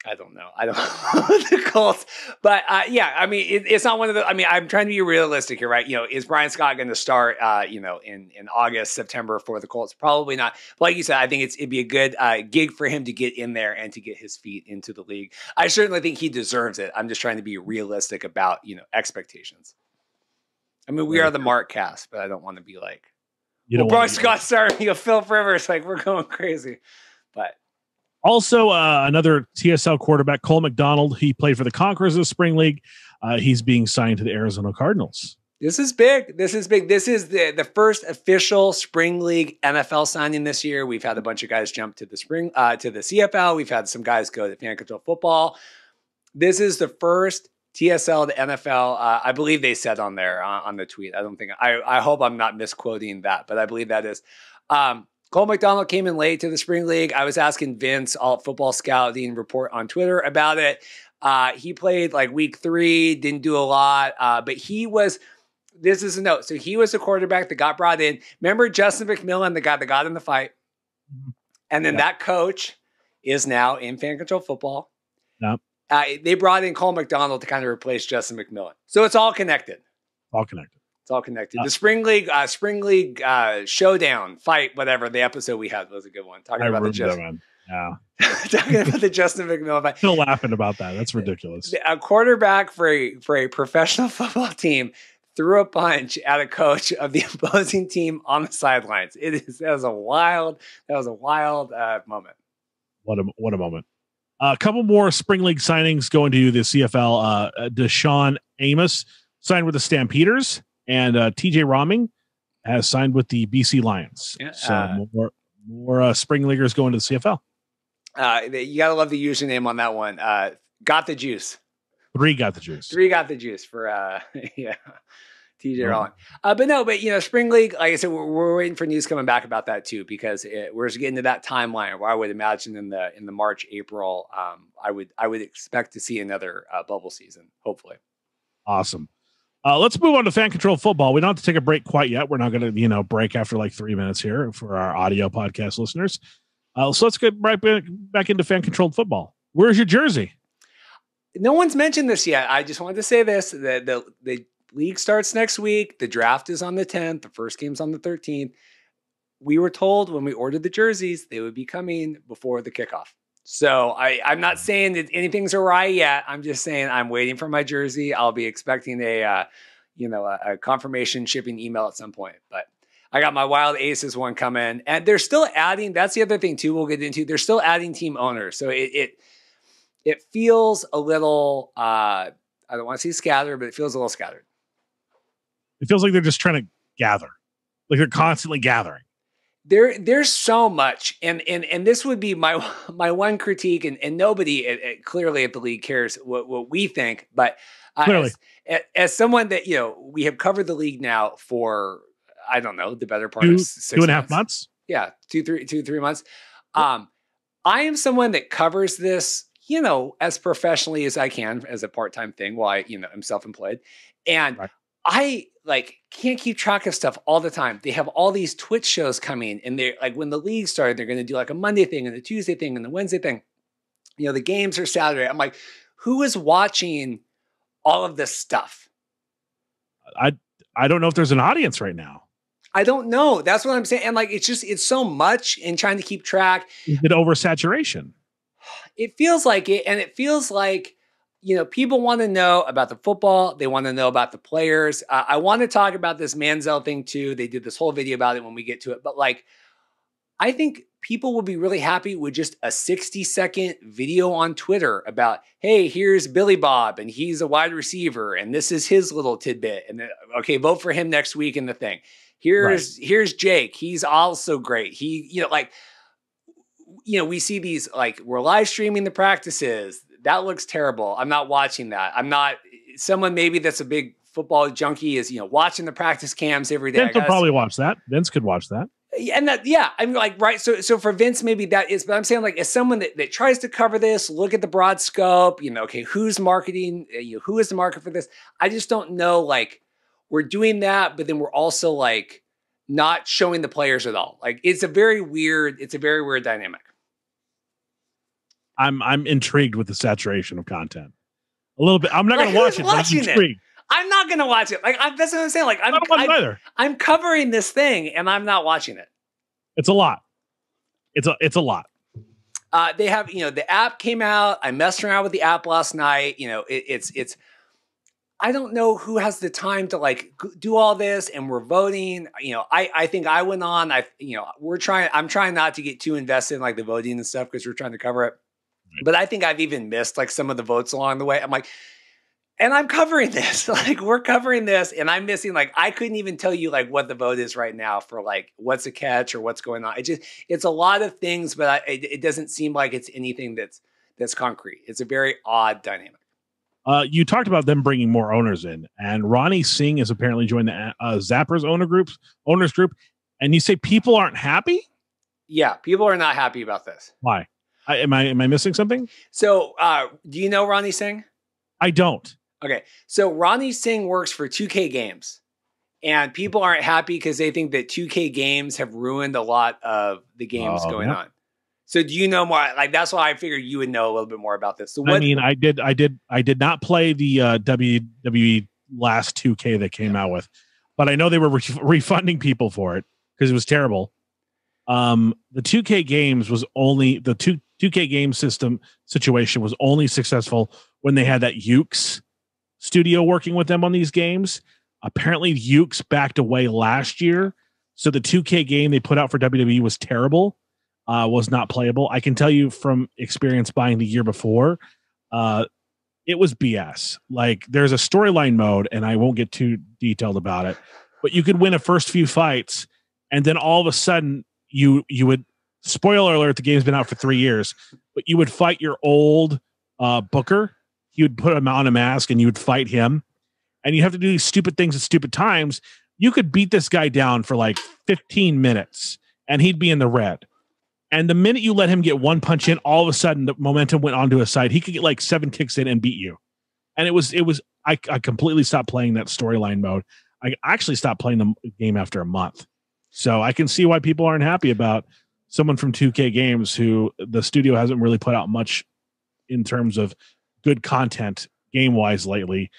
I don't know. I don't know the Colts, but uh, yeah, I mean, it, it's not one of the. I mean, I'm trying to be realistic here, right? You know, is Brian Scott going to start? Uh, you know, in in August, September for the Colts? Probably not. But like you said, I think it's it'd be a good uh, gig for him to get in there and to get his feet into the league. I certainly think he deserves it. I'm just trying to be realistic about you know expectations. I mean, we are the Markcast, but I don't want to be like, you know, well, Brian Scott starting, you know, Phil Rivers, like we're going crazy, but. Also, uh, another TSL quarterback, Cole McDonald. He played for the Conquerors of the Spring League. Uh, he's being signed to the Arizona Cardinals. This is big. This is big. This is the, the first official Spring League NFL signing this year. We've had a bunch of guys jump to the spring uh, to the CFL. We've had some guys go to fan control football. This is the first TSL to NFL. Uh, I believe they said on there uh, on the tweet. I don't think I. I hope I'm not misquoting that, but I believe that is. Um, Cole McDonald came in late to the spring league. I was asking Vince, alt football scouting report on Twitter about it. Uh, he played like week three, didn't do a lot, uh, but he was. This is a note. So he was the quarterback that got brought in. Remember Justin McMillan, the guy that got in the fight, mm-hmm. and then yeah. that coach is now in fan control football. Yep. Uh, they brought in Cole McDonald to kind of replace Justin McMillan. So it's all connected. All connected. It's all connected. The Spring League, uh, Spring League uh, showdown fight, whatever the episode we had was a good one. Talking I about the Justin, yeah, talking about the Justin McMillan fight. Still laughing about that. That's ridiculous. A quarterback for a for a professional football team threw a punch at a coach of the opposing team on the sidelines. It is that was a wild that was a wild uh, moment. What a what a moment. Uh, a couple more spring league signings going to the CFL. Uh, Deshaun Amos signed with the Stampeders and uh, TJ Rahming has signed with the BC Lions. Yeah, so uh, more more uh, spring leaguers going to the CFL. Uh, you gotta love the username on that one. Uh, got the juice. Three got the juice. Three got the juice for uh, yeah. TJ. Rolling. Uh, but no, but you know, spring league, like I said, we're, we're waiting for news coming back about that too, because it, we're just getting to that timeline where I would imagine in the in the March April, um, I would I would expect to see another uh, bubble season, hopefully. Awesome. Uh, let's move on to fan control football. We don't have to take a break quite yet. We're not going to, you know, break after like three minutes here for our audio podcast listeners. Uh, so let's get right back, back into fan controlled football. Where's your jersey? No one's mentioned this yet. I just wanted to say this: the the, the league starts next week. The draft is on the tenth. The first game's on the thirteenth. We were told when we ordered the jerseys they would be coming before the kickoff. So I, I'm not saying that anything's awry yet. I'm just saying I'm waiting for my jersey. I'll be expecting a, uh, you know, a, a, confirmation shipping email at some point. But I got my Wild Aces one coming, and they're still adding. That's the other thing too. We'll get into. They're still adding team owners, so it it, it feels a little. Uh, I don't want to say scattered, but it feels a little scattered. It feels like they're just trying to gather, like they're constantly gathering there there's so much and and and this would be my my one critique and, and nobody it, it, clearly at the league cares what, what we think but uh, clearly. As, as, someone that you know we have covered the league now for i don't know the better part two, of two and a half months yeah two three two three months um i am someone that covers this you know, as professionally as I can as a part time thing while I, you know, I'm self employed. And right. I like can't keep track of stuff all the time. They have all these Twitch shows coming, and they're like when the league started, they're going to do like a Monday thing and a Tuesday thing and the Wednesday thing. You know, the games are Saturday. I'm like, who is watching all of this stuff? I I don't know if there's an audience right now. I don't know. That's what I'm saying. And like, it's just it's so much in trying to keep track. Is it oversaturation? It feels like it, and it feels like you know, people want to know about the football. They want to know about the players. Uh, I want to talk about this Manziel thing too. They did this whole video about it when we get to it. But like, I think people will be really happy with just a 60 second video on Twitter about, hey, here's Billy Bob and he's a wide receiver and this is his little tidbit. And then, okay, vote for him next week in the thing. Here's right. here's Jake. He's also great. He, you know, like, you know, we see these like we're live streaming the practices that looks terrible. I'm not watching that. I'm not someone maybe that's a big football junkie is you know watching the practice cams every day. Vince could probably watch that. Vince could watch that. And that, yeah, I'm like, right. So, so for Vince, maybe that is, but I'm saying, like, as someone that, that tries to cover this, look at the broad scope, you know, okay, who's marketing, uh, you know, who is the market for this? I just don't know. Like, we're doing that, but then we're also like not showing the players at all. Like, it's a very weird, it's a very weird dynamic. I'm I'm intrigued with the saturation of content. A little bit. I'm not like, going to watch it. But I'm intrigued. It? I'm not going to watch it. Like I'm, that's what I'm saying. Like I'm, I'm, I'm covering this thing and I'm not watching it. It's a lot. It's a it's a lot. Uh, they have you know the app came out. I messed around with the app last night. You know it, it's it's. I don't know who has the time to like do all this, and we're voting. You know, I I think I went on. I you know we're trying. I'm trying not to get too invested in like the voting and stuff because we're trying to cover it. But I think I've even missed like some of the votes along the way. I'm like, and I'm covering this. like we're covering this, and I'm missing like I couldn't even tell you like what the vote is right now for like what's a catch or what's going on. It just it's a lot of things, but I, it, it doesn't seem like it's anything that's that's concrete. It's a very odd dynamic. Uh, you talked about them bringing more owners in, and Ronnie Singh has apparently joined the uh, Zappers owner groups owners group. And you say people aren't happy? Yeah, people are not happy about this. Why? I, am I am I missing something? So, uh, do you know Ronnie Singh? I don't. Okay, so Ronnie Singh works for 2K Games, and people aren't happy because they think that 2K Games have ruined a lot of the games oh, going yeah. on. So, do you know more? Like that's why I figured you would know a little bit more about this. So, what, I mean, I did, I did, I did not play the uh, WWE last 2K that came yeah. out with, but I know they were re- refunding people for it because it was terrible. Um, the 2K games was only the two 2K game system situation was only successful when they had that Yuke's studio working with them on these games. Apparently, Yuke's backed away last year, so the 2K game they put out for WWE was terrible, uh, was not playable. I can tell you from experience buying the year before, uh, it was BS. Like there's a storyline mode, and I won't get too detailed about it, but you could win a first few fights, and then all of a sudden you you would spoiler alert the game's been out for three years but you would fight your old uh, booker. He would put him on a mask and you would fight him. And you have to do these stupid things at stupid times. You could beat this guy down for like 15 minutes and he'd be in the red. And the minute you let him get one punch in all of a sudden the momentum went onto his side. He could get like seven kicks in and beat you. And it was it was i, I completely stopped playing that storyline mode. I actually stopped playing the game after a month. So I can see why people aren't happy about someone from 2K Games who the studio hasn't really put out much in terms of good content game wise lately,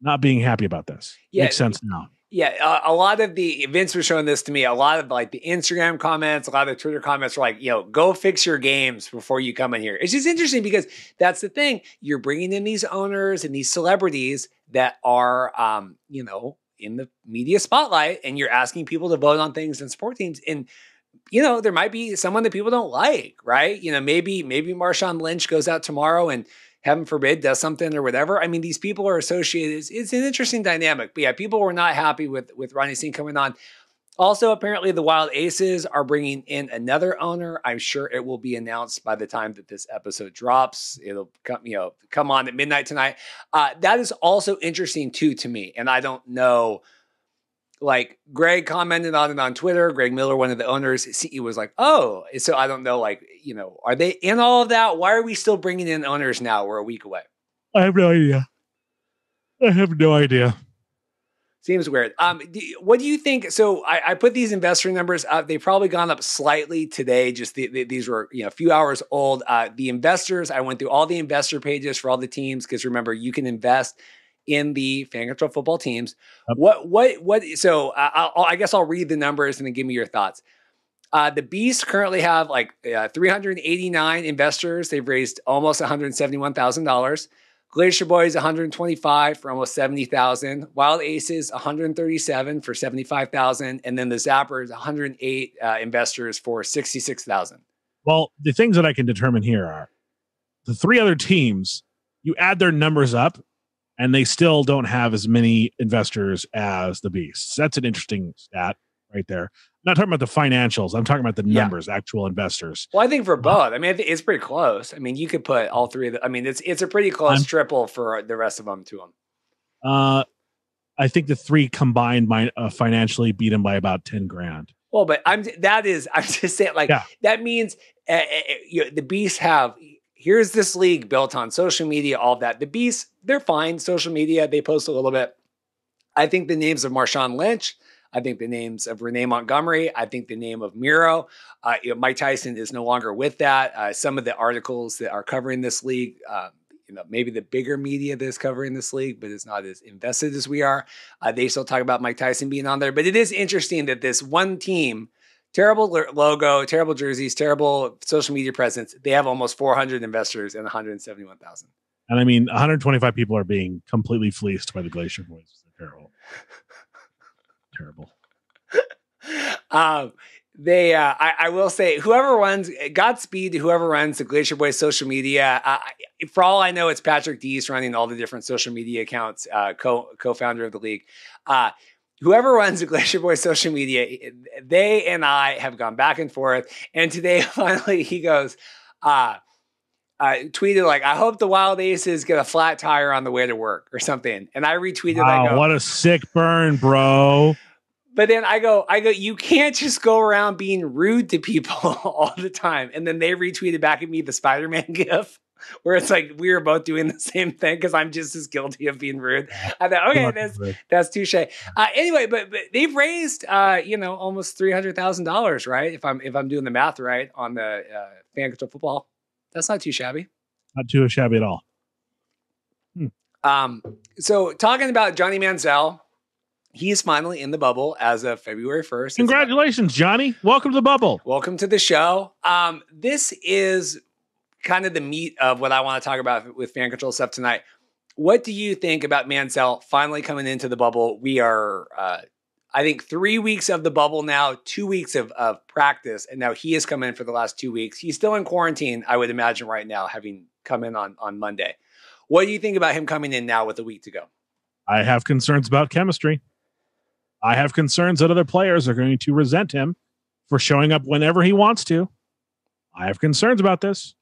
not being happy about this. Yeah, Makes sense now. Yeah, uh, a lot of the Vince was showing this to me. A lot of like the Instagram comments, a lot of the Twitter comments were like, "You know, go fix your games before you come in here." It's just interesting because that's the thing. You're bringing in these owners and these celebrities that are, um, you know, in the media spotlight and you're asking people to vote on things and support teams and you know there might be someone that people don't like right you know maybe maybe marshawn lynch goes out tomorrow and heaven forbid does something or whatever i mean these people are associated it's, it's an interesting dynamic but yeah people were not happy with with ronnie singh coming on also, apparently, the Wild Aces are bringing in another owner. I'm sure it will be announced by the time that this episode drops. It'll come, you know, come on at midnight tonight. Uh, that is also interesting too to me, and I don't know. Like Greg commented on it on Twitter. Greg Miller, one of the owners, he was like, "Oh, so I don't know, like you know, are they in all of that? Why are we still bringing in owners now? We're a week away." I have no idea. I have no idea. Seems weird. Um, do, what do you think? So I, I, put these investor numbers up. They've probably gone up slightly today. Just the, the, these were you know a few hours old. Uh, the investors. I went through all the investor pages for all the teams because remember you can invest in the fan control football teams. Yep. What what what? So uh, i guess I'll read the numbers and then give me your thoughts. Uh, the Beasts currently have like uh, 389 investors. They've raised almost 171 thousand dollars. Glacier Boys 125 for almost 70,000. Wild Aces 137 for 75,000 and then the Zappers 108 uh, investors for 66,000. Well, the things that I can determine here are the three other teams, you add their numbers up and they still don't have as many investors as the Beasts. That's an interesting stat right there I'm not talking about the financials. I'm talking about the numbers, yeah. actual investors. Well, I think for both. I mean, it's pretty close. I mean, you could put all three of the, I mean, it's it's a pretty close I'm, triple for the rest of them to them. Uh, I think the three combined might uh, financially beat them by about ten grand. Well, but I'm that is I'm just saying like yeah. that means uh, you know, the beasts have here's this league built on social media, all that. The beasts they're fine social media. They post a little bit. I think the names of Marshawn Lynch I think the names of Renee Montgomery. I think the name of Miro. Uh, you know, Mike Tyson is no longer with that. Uh, some of the articles that are covering this league, uh, you know, maybe the bigger media that's covering this league, but it's not as invested as we are. Uh, they still talk about Mike Tyson being on there. But it is interesting that this one team, terrible logo, terrible jerseys, terrible social media presence, they have almost 400 investors and 171,000. And I mean, 125 people are being completely fleeced by the Glacier Boys. Terrible terrible. um, they, uh, I, I, will say, whoever runs, Godspeed whoever runs the Glacier Boys social media. Uh, for all I know, it's Patrick Dees running all the different social media accounts, uh, co co-founder of the league. Uh, whoever runs the Glacier Boys social media, they and I have gone back and forth. And today, finally, he goes, uh, I tweeted like, "I hope the Wild Aces get a flat tire on the way to work or something," and I retweeted. Wow, go, what a sick burn, bro! But then I go, I go, you can't just go around being rude to people all the time. And then they retweeted back at me the Spider Man gif where it's like we were both doing the same thing because I'm just as guilty of being rude. I thought, okay, that's that's touche. Uh, anyway, but, but they've raised, uh, you know, almost three hundred thousand dollars, right? If I'm if I'm doing the math right on the uh, fan control football that's not too shabby. Not too shabby at all. Hmm. Um, so talking about Johnny Manziel, he's finally in the bubble as of February 1st. Congratulations, Johnny. Welcome to the bubble. Welcome to the show. Um, this is kind of the meat of what I want to talk about with fan control stuff tonight. What do you think about Manziel finally coming into the bubble? We are uh, I think three weeks of the bubble now, two weeks of, of practice, and now he has come in for the last two weeks. He's still in quarantine, I would imagine, right now, having come in on, on Monday. What do you think about him coming in now with a week to go? I have concerns about chemistry. I have concerns that other players are going to resent him for showing up whenever he wants to. I have concerns about this.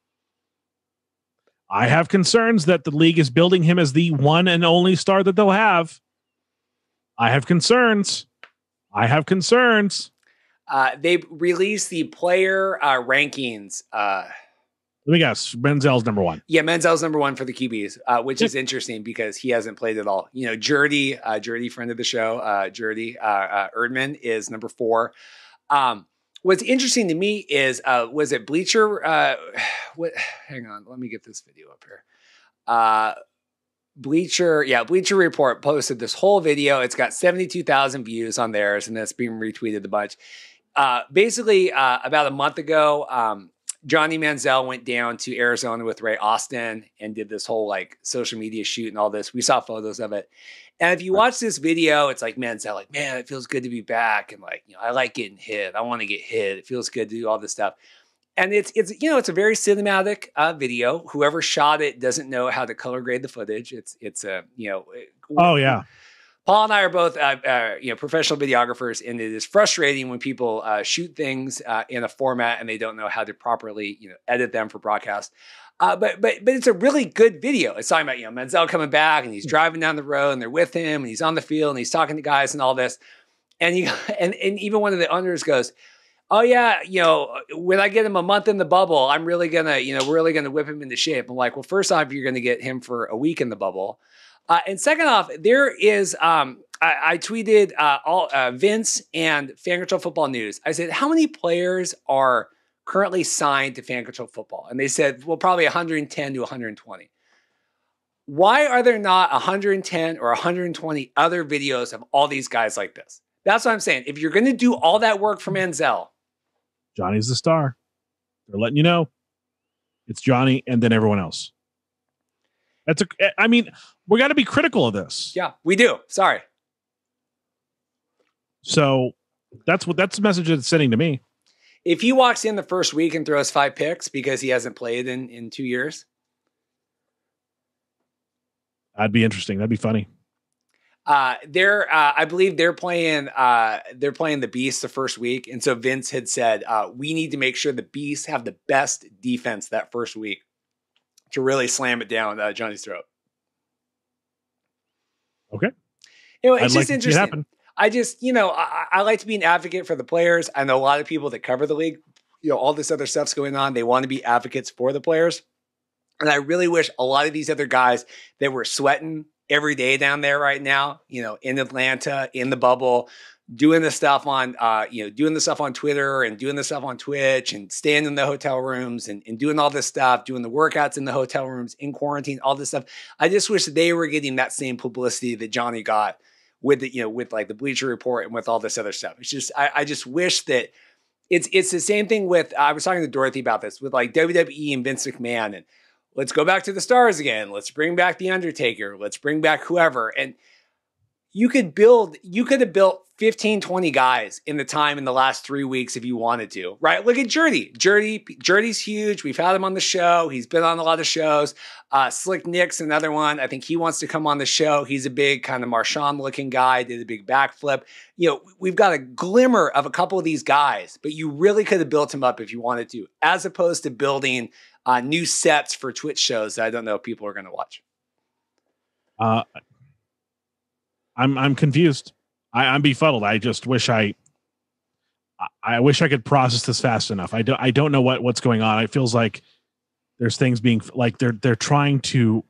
I have concerns that the league is building him as the one and only star that they'll have. I have concerns. I have concerns. Uh, they released the player uh, rankings. Uh, Let me guess. Manziel's number one. Yeah, Manziel's number one for the QBs, uh, which is interesting because he hasn't played at all. You know, Jerdy, uh, Jerdy, friend of the show, uh, Jerdy uh, uh, Erdman is number four. Um, what's interesting to me is, uh, was it Bleacher? Uh, what? Hang on, let me get this video up here. Uh, Bleacher, yeah, Bleacher Report posted this whole video. It's got 72,000 views on theirs, and that's being retweeted a bunch. Uh, basically, uh, about a month ago, um, Johnny Manziel went down to Arizona with Ray Austin and did this whole like social media shoot and all this. We saw photos of it. And if you watch this video, it's like man, it's like, man, it feels good to be back. And like, you know, I like getting hit. I want to get hit. It feels good to do all this stuff and it's it's you know it's a very cinematic uh, video. Whoever shot it doesn't know how to color grade the footage. It's it's a you know. Oh yeah. Paul and I are both uh, uh, you know professional videographers, and it is frustrating when people uh, shoot things uh, in a format and they don't know how to properly you know edit them for broadcast. Uh, but but but it's a really good video. It's talking about you know Manziel coming back and he's hmm. driving down the road and they're with him and he's on the field and he's talking to guys and all this. And you and, and even one of the owners goes, Oh yeah, you know, when I get him a month in the bubble, I'm really gonna, you know, really gonna whip him into shape. I'm like, well, first off, you're gonna get him for a week in the bubble. Uh, and second off, there is um, I, I, tweeted uh, all uh, Vince and Fan Control Football News. I said, how many players are currently signed to Fan Control Football? And they said, well, probably 110 to 120. Why are there not 110 or 120 other videos of all these guys like this? That's what I'm saying. If you're going to do all that work for Manziel, Johnny's the star. They're letting you know it's Johnny and then everyone else. That's a. Eh, I mean, we got to be critical of this. Yeah, we do. Sorry. So that's what that's the message it's sending to me. If he walks in the first week and throws five picks because he hasn't played in in two years, that'd be interesting. That'd be funny. Uh, they're uh, I believe they're playing uh, they're playing the Beast the first week, and so Vince had said uh, we need to make sure the Beasts have the best defense that first week to really slam it down uh, Johnny's throat. Okay. Know, it's I'd just like interesting. I just, you know, I, I, like to be an advocate for the players. I know a lot of people that cover the league, you know, all this other stuff's going on. They want to be advocates for the players. And I really wish a lot of these other guys that were sweating every day down there right now, you know, in Atlanta, in the bubble, doing the stuff on, uh, you know, doing the stuff on Twitter and doing the stuff on Twitch and staying in the hotel rooms and, and doing all this stuff, doing the workouts in the hotel rooms, in quarantine, all this stuff. I just wish they were getting that same publicity that Johnny got with the, you know, with like the Bleacher Report and with all this other stuff. It's just, I, I just wish that it's, it's the same thing with, I was talking to Dorothy about this with like WWE and Vince McMahon and let's go back to the stars again. Let's bring back The Undertaker. Let's bring back whoever. And you could build, you could have built 15, 20 guys in the time in the last three weeks if you wanted to, right? Look at Jerdy. Jerdy, Jerdy's huge. We've had him on the show. He's been on a lot of shows. Uh, Slick Nick's another one. I think he wants to come on the show. He's a big kind of Marshawn looking guy, did a big backflip. You know, we've got a glimmer of a couple of these guys, but you really could have built him up if you wanted to, as opposed to building uh, new sets for Twitch shows that I don't know if people are going to watch. Uh, I'm I'm confused. I, I'm befuddled. I just wish I I wish I could process this fast enough. I don't I don't know what what's going on. It feels like there's things being like they're they're trying to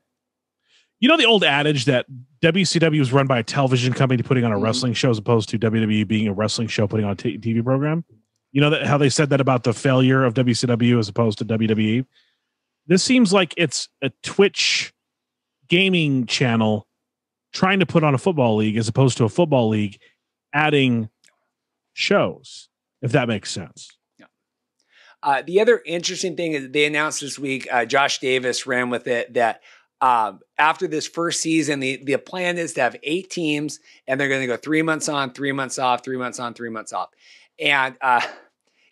you know the old adage that WCW was run by a television company putting on a mm-hmm. wrestling show as opposed to WWE being a wrestling show putting on a t- TV program. You know that how they said that about the failure of WCW as opposed to WWE. This seems like it's a Twitch gaming channel trying to put on a football league as opposed to a football league adding shows, if that makes sense. Yeah. Uh, the other interesting thing is they announced this week, uh, Josh Davis ran with it that um, after this first season, the, the plan is to have eight teams and they're going to go three months on, three months off, three months on, three months off. And uh,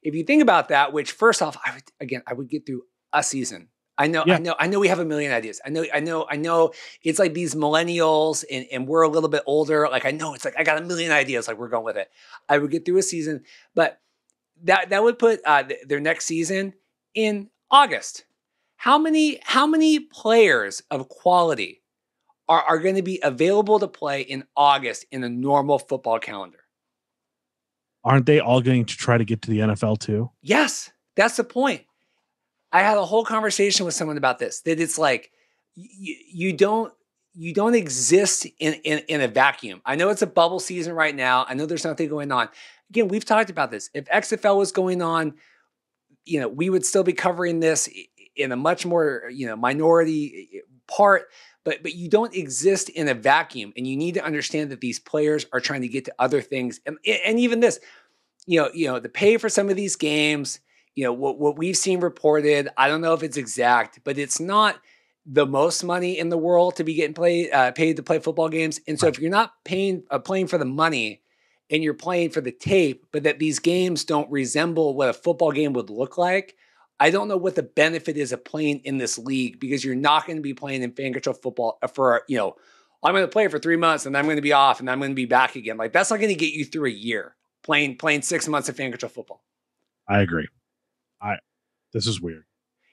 if you think about that, which first off, I would, again, I would get through a season I know, yeah. I know, I know we have a million ideas. I know, I know, I know it's like these millennials and, and we're a little bit older. Like I know it's like I got a million ideas, like we're going with it. I would get through a season, but that that would put uh, th- their next season in August. How many how many players of quality are, are going to be available to play in August in a normal football calendar? Aren't they all going to try to get to the NFL too? Yes, that's the point. I had a whole conversation with someone about this. That it's like you, you don't you don't exist in, in in a vacuum. I know it's a bubble season right now. I know there's nothing going on. Again, we've talked about this. If XFL was going on, you know, we would still be covering this in a much more you know minority part. But but you don't exist in a vacuum, and you need to understand that these players are trying to get to other things, and and even this, you know, you know, the pay for some of these games you know what, what we've seen reported i don't know if it's exact but it's not the most money in the world to be getting play, uh, paid to play football games. And so if you're not paying uh, playing for the money and you're playing for the tape but that these games don't resemble what a football game would look like i don't know what the benefit is of playing in this league because you're not going to be playing in fan control football uh, for you know i'm going to play for three months and i'm going to be off and i'm going to be back again. Like that's not going to get you through a year playing playing six months of fan control football. I agree I this is weird.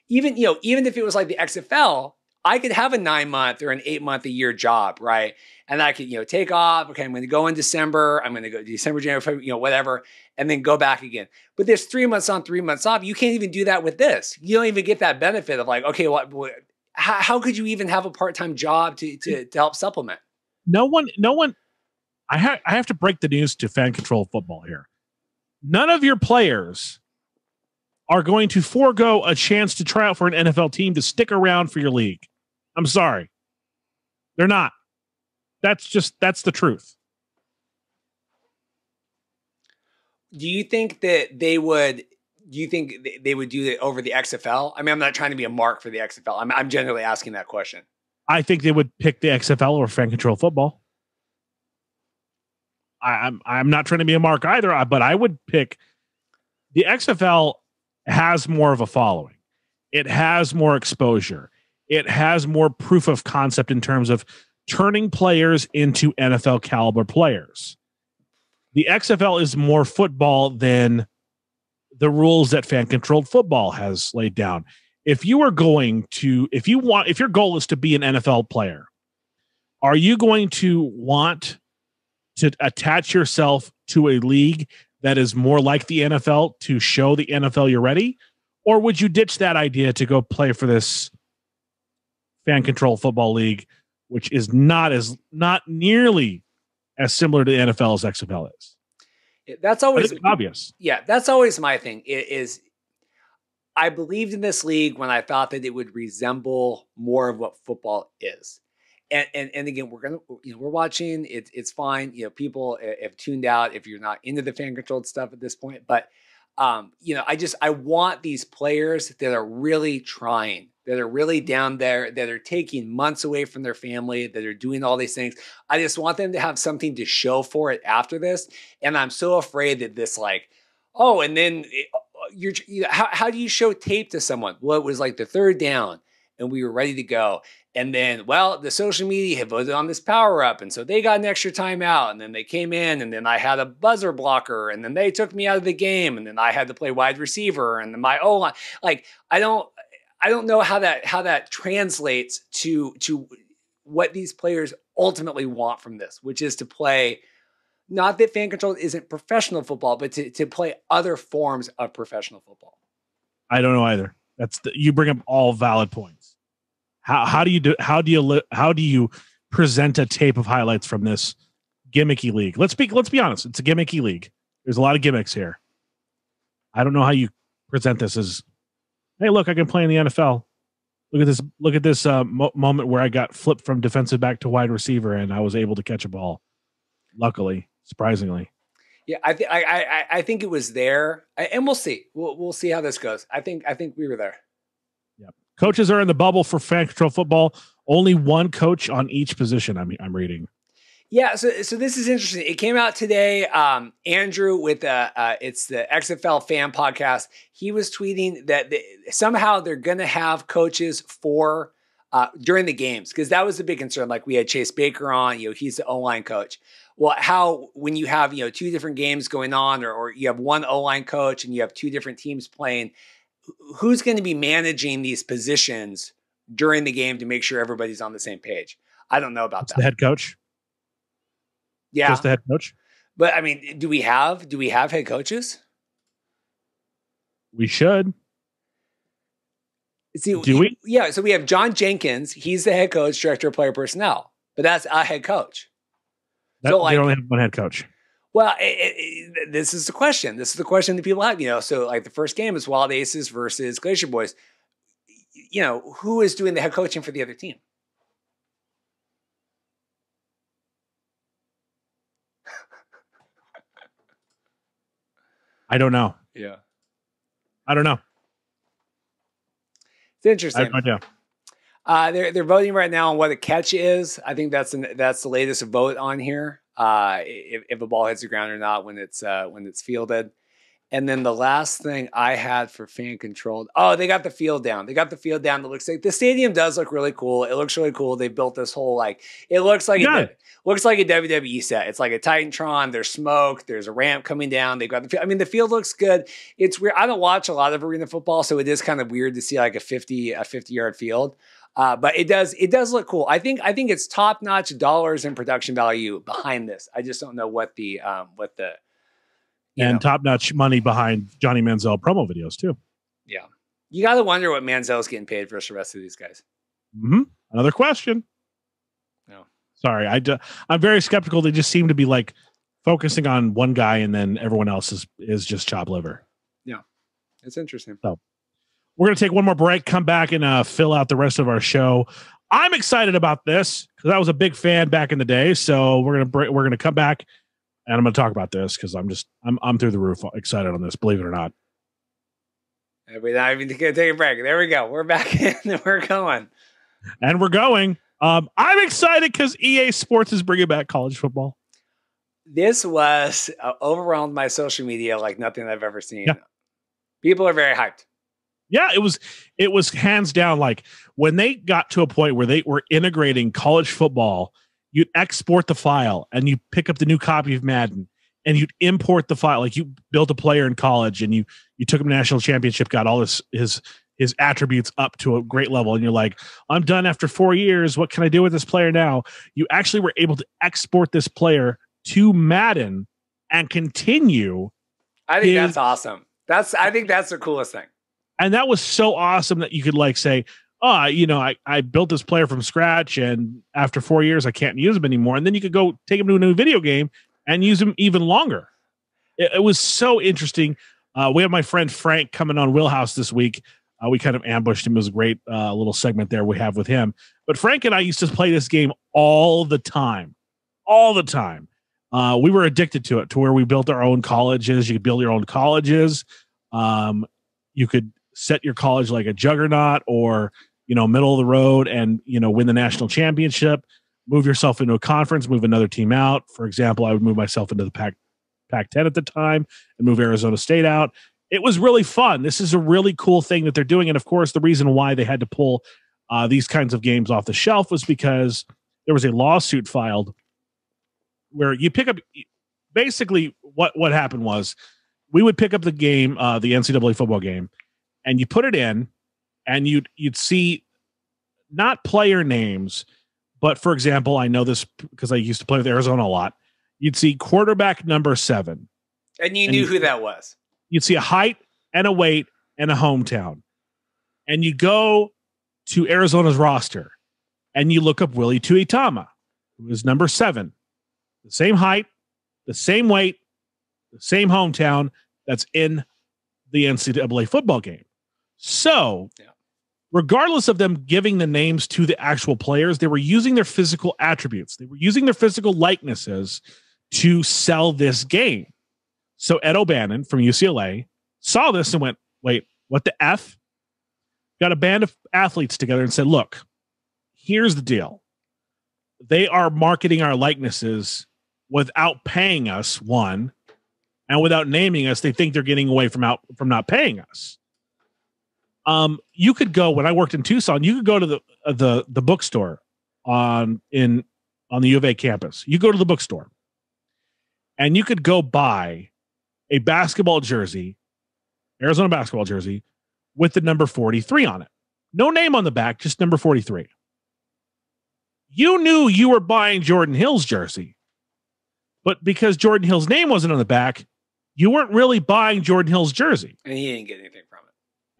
Even you know, even if it was like the XFL, I could have a nine month or an eight month a year job, right? And I could, you know, take off. Okay, I'm going to go in December. I'm going to go December, January, February, you know, whatever, and then go back again. But there's three months on, three months off. You can't even do that with this. You don't even get that benefit of like, okay, what? what how, how could you even have a part time job to, to to help supplement? No one, no one. I have I have to break the news to fan control football here. None of your players are going to forego a chance to try out for an NFL team to stick around for your league. I'm sorry. They're not. That's just that's the truth. Do you think that they would do you think they would do it over the XFL? I mean, I'm not trying to be a mark for the XFL. I'm I'm generally asking that question. I think they would pick the XFL or fan control football. I, I'm I'm not trying to be a mark either, but I would pick the XFL has more of a following. It has more exposure. It has more proof of concept in terms of turning players into NFL caliber players. The XFL is more football than the rules that fan controlled football has laid down. If you are going to, if you want, if your goal is to be an NFL player, are you going to want to attach yourself to a league that is more like the NFL to show the NFL you're ready? Or would you ditch that idea to go play for this fan control football league, which is not as not nearly as similar to the NFL as XFL is? That's always obvious. Yeah, that's always my thing. Is I believed in this league when I thought that it would resemble more of what football is and, and and again, we're gonna you know we're watching. It's it's fine. You know, people have tuned out if you're not into the fan controlled stuff at this point. But um, you know, I just I want these players that are really trying, that are really down there, that are taking months away from their family, that are doing all these things. I just want them to have something to show for it after this. And I'm so afraid that this like, oh, and then it, uh, you're you know, how how do you show tape to someone? Well, it was like the third down and we were ready to go. And then, well, the social media had voted on this power up. And so they got an extra timeout. And then they came in, and then I had a buzzer blocker. And then they took me out of the game. And then I had to play wide receiver. And then my O line, like, I don't. I don't know how that how that translates to to what these players ultimately want from this, which is to play not that fan control isn't professional football, but to, to play other forms of professional football. I don't know either. That's the, you bring up all valid points. How how do you do how do you how do you present a tape of highlights from this gimmicky league? Let's be let's be honest. It's a gimmicky league. There's a lot of gimmicks here. I don't know how you present this as, hey, look, I can play in the NFL. Look at this. Look at this uh, mo- moment where I got flipped from defensive back to wide receiver, and I was able to catch a ball. Luckily, surprisingly. Yeah, I, th- I, I I think it was there, and we'll see. We'll we'll see how this goes. I think I think we were there. Coaches are in the bubble for fan control football. Only one coach on each position. I'm I'm reading. Yeah, so so this is interesting. It came out today. Um, Andrew with uh, uh, it's the XFL fan podcast. He was tweeting that they, somehow they're going to have coaches for uh, during the games because that was the big concern. Like we had Chase Baker on, you know, he's the O line coach well, how when you have you know two different games going on, or, or you have one O line coach and you have two different teams playing, who's going to be managing these positions during the game to make sure everybody's on the same page? I don't know about it's that. The head coach. Yeah, just the head coach. But I mean, do we have do we have head coaches? We should. See, do we? Yeah. So we have John Jenkins. He's the head coach, director of player personnel, but that's a head coach. That, so like, they only have one head coach. Well, it, it, this is the question. This is the question that people have. You know, so like the first game is Wild Aces versus Glacier Boys. You know, who is doing the head coaching for the other team? I don't know. Yeah. I don't know. It's interesting. I have no idea. Uh, they're they're voting right now on what a catch is. I think that's an, that's the latest vote on here. Uh, if, if a ball hits the ground or not when it's uh, when it's fielded. And then the last thing I had for fan controlled, oh, they got the field down. They got the field down. It looks like the stadium does look really cool. It looks really cool. They built this whole like it looks like yeah. a, looks like a WWE set. It's like a Titantron. There's smoke. There's a ramp coming down. They've got the. I mean, the field looks good. It's weird. I don't watch a lot of arena football, so it is kind of weird to see like a fifty a fifty yard field. Uh, but it does it does look cool. I think I think it's top notch dollars and production value behind this. I just don't know what the um, what the and top notch money behind Johnny Manziel promo videos too. Yeah, you got to wonder what Manziel's getting paid versus the rest of these guys. Mm-hmm. Another question. No, sorry, I I'm very skeptical. They just seem to be like focusing on one guy and then everyone else is is just chop liver. Yeah, it's interesting. So we're going to take one more break, come back and uh, fill out the rest of our show. I'm excited about this because I was a big fan back in the day. So we're gonna break, we're gonna come back and I'm gonna talk about this because I'm just I'm I'm through the roof excited on this. Believe it or not. We're not even gonna take a break. There we go. We're back in. we're going. And we're going. Um, I'm excited because EA Sports is bringing back college football. This was uh, overwhelmed my social media like nothing I've ever seen. Yeah. People are very hyped. Yeah, it was it was hands down like when they got to a point where they were integrating college football, you'd export the file and you pick up the new copy of Madden and you'd import the file like you built a player in college and you you took him to national championship, got all his his his attributes up to a great level and you're like, I'm done after 4 years, what can I do with this player now? You actually were able to export this player to Madden and continue I think his, that's awesome. That's I think that's the coolest thing and that was so awesome that you could like say oh you know I, I built this player from scratch and after four years i can't use him anymore. And then you could go take him to a new video game and use him even longer. It, it was so interesting. Uh, we have my friend frank coming on wheelhouse this week. Uh, we kind of ambushed him. It was a great uh, little segment there we have with him. But frank and i used to play this game all the time all the time. Uh, we were addicted to it to where we built our own colleges. You could build your own colleges. Um, you could set your college like a juggernaut or you know middle of the road and you know win the national championship move yourself into a conference move another team out. For example i would move myself into the pac pac 10 at the time and move arizona state out. It was really fun. This is a really cool thing that they're doing. And of course the reason why they had to pull uh, these kinds of games off the shelf was because there was a lawsuit filed where you pick up basically what what happened was we would pick up the game uh, the ncaa football game and you put it in and you'd you'd see not player names, but for example, I know this because I used to play with Arizona a lot. You'd see quarterback number seven. And you and knew who that was. You'd see a height and a weight and a hometown. And you go to Arizona's roster and you look up Willie Tuitama, who is number seven. The same height, the same weight, the same hometown that's in the NCAA football game. So, yeah. regardless of them giving the names to the actual players, they were using their physical attributes, they were using their physical likenesses to sell this game. So, Ed O'Bannon from UCLA saw this and went, wait, what the F? Got a band of athletes together and said, look, here's the deal. They are marketing our likenesses without paying us, one, and without naming us, they think they're getting away from out from not paying us um, you could go when I worked in Tucson. You could go to the uh, the the bookstore on in on the U of A campus. You go to the bookstore, and you could go buy a basketball jersey, Arizona basketball jersey, with the number forty three on it. No name on the back, just number forty three. You knew you were buying Jordan Hill's jersey, but because Jordan Hill's name wasn't on the back, you weren't really buying Jordan Hill's jersey. And he didn't get anything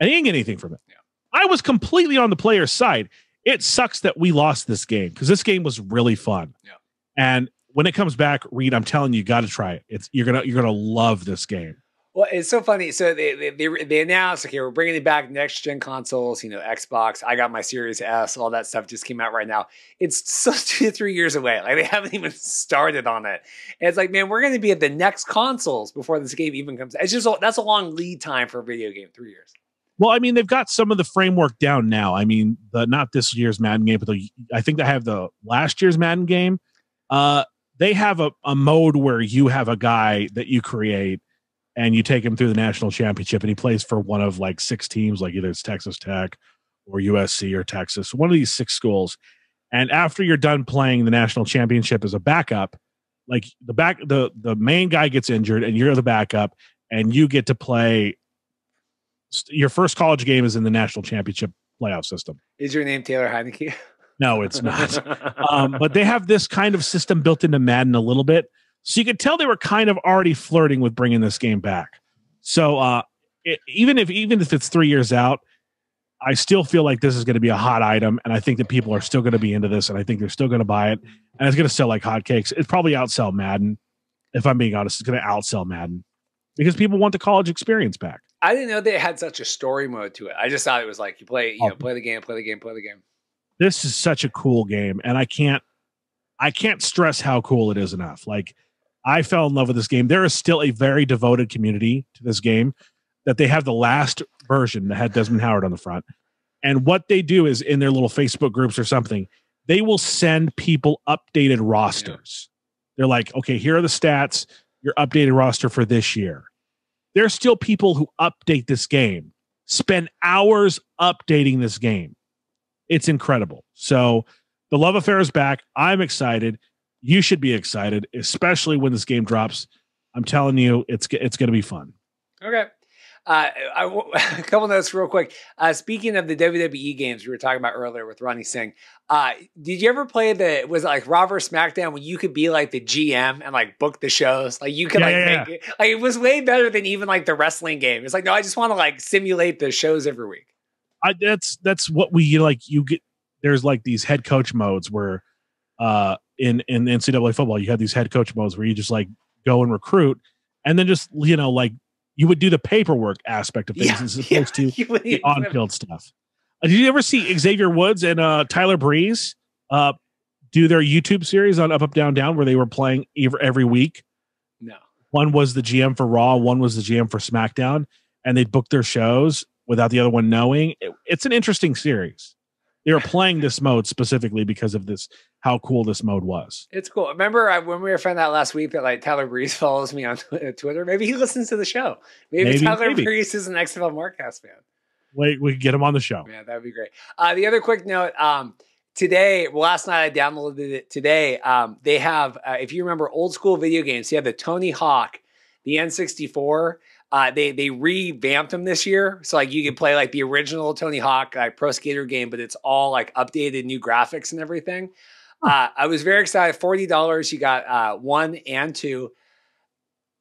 and he didn't get anything from it. Yeah. I was completely on the player's side. It sucks that we lost this game because this game was really fun. Yeah. And when it comes back, Reed, I'm telling you, you got to try it. It's you're gonna you're gonna love this game. Well, it's so funny. So they, they they, they announced, okay, we're bringing it back next gen consoles. You know, Xbox. I got my Series S. All that stuff just came out right now. It's still two three years away. Like they haven't even started on it. And it's like, man, we're going to be at the next consoles before this game even comes. It's just that's a long lead time for a video game. Three years. Well, I mean, they've got some of the framework down now. I mean, the not this year's Madden game, but the, I think they have the last year's Madden game. Uh, they have a, a mode where you have a guy that you create and you take him through the national championship and he plays for one of like six teams, like either it's Texas Tech or USC or Texas, one of these six schools. And after you're done playing the national championship as a backup, like the back the the main guy gets injured and you're the backup and you get to play your first college game is in the national championship playoff system. Is your name Taylor Heinicke? No, it's not. um, but they have this kind of system built into Madden a little bit, so you could tell they were kind of already flirting with bringing this game back. So uh, it, even if even if it's three years out, I still feel like this is going to be a hot item, and I think that people are still going to be into this, and I think they're still going to buy it, and it's going to sell like hotcakes. It's probably outsell Madden, if I'm being honest. It's going to outsell Madden because people want the college experience back. I didn't know they had such a story mode to it. I just thought it was like you play, you oh. know, play the game, play the game, play the game. This is such a cool game, and I can't, I can't stress how cool it is enough. Like, I fell in love with this game. There is still a very devoted community to this game. That they have the last version that had Desmond Howard on the front, and what they do is in their little Facebook groups or something, they will send people updated rosters. Yeah. They're like, okay, here are the stats, your updated roster for this year there's still people who update this game, spend hours updating this game. It's incredible. So the love affair is back. I'm excited. You should be excited, especially when this game drops. I'm telling you, it's it's going to be fun. Okay. Uh, I, a couple notes real quick. Uh, speaking of the WWE games we were talking about earlier with Ronnie Singh, uh, did you ever play the was it like Raw vs SmackDown when you could be like the GM and like book the shows? Like you could yeah, like yeah, make yeah. it like it was way better than even like the wrestling game. It's like no, I just want to like simulate the shows every week. I, that's that's what we like. You get there's like these head coach modes where uh in in NCAA football you have these head coach modes where you just like go and recruit and then just you know like you would do the paperwork aspect of things yeah, as opposed yeah, to the on-field stuff. Uh, did you ever see Xavier Woods and uh, Tyler Breeze uh, do their YouTube series on Up Up Down Down where they were playing every, every week? No. One was the GM for Raw, one was the GM for SmackDown, and they booked their shows without the other one knowing. It, it's an interesting series. They were playing this mode specifically because of this how cool this mode was. It's cool. Remember I, when we were found out last week that like Tyler Breeze follows me on Twitter? Maybe he listens to the show. Maybe, maybe Tyler maybe. Breeze is an XFL Markcast fan. Wait, we can get him on the show. Yeah, that'd be great. Uh, the other quick note. Um, today, well, last night I downloaded it. Today, um, they have, uh, if you remember old school video games, you have the Tony Hawk, the N64. Uh, they they revamped them this year, so like you can play like the original Tony Hawk like Pro Skater game, but it's all like updated new graphics and everything. Uh, I was very excited. Forty dollars, you got uh, one and two.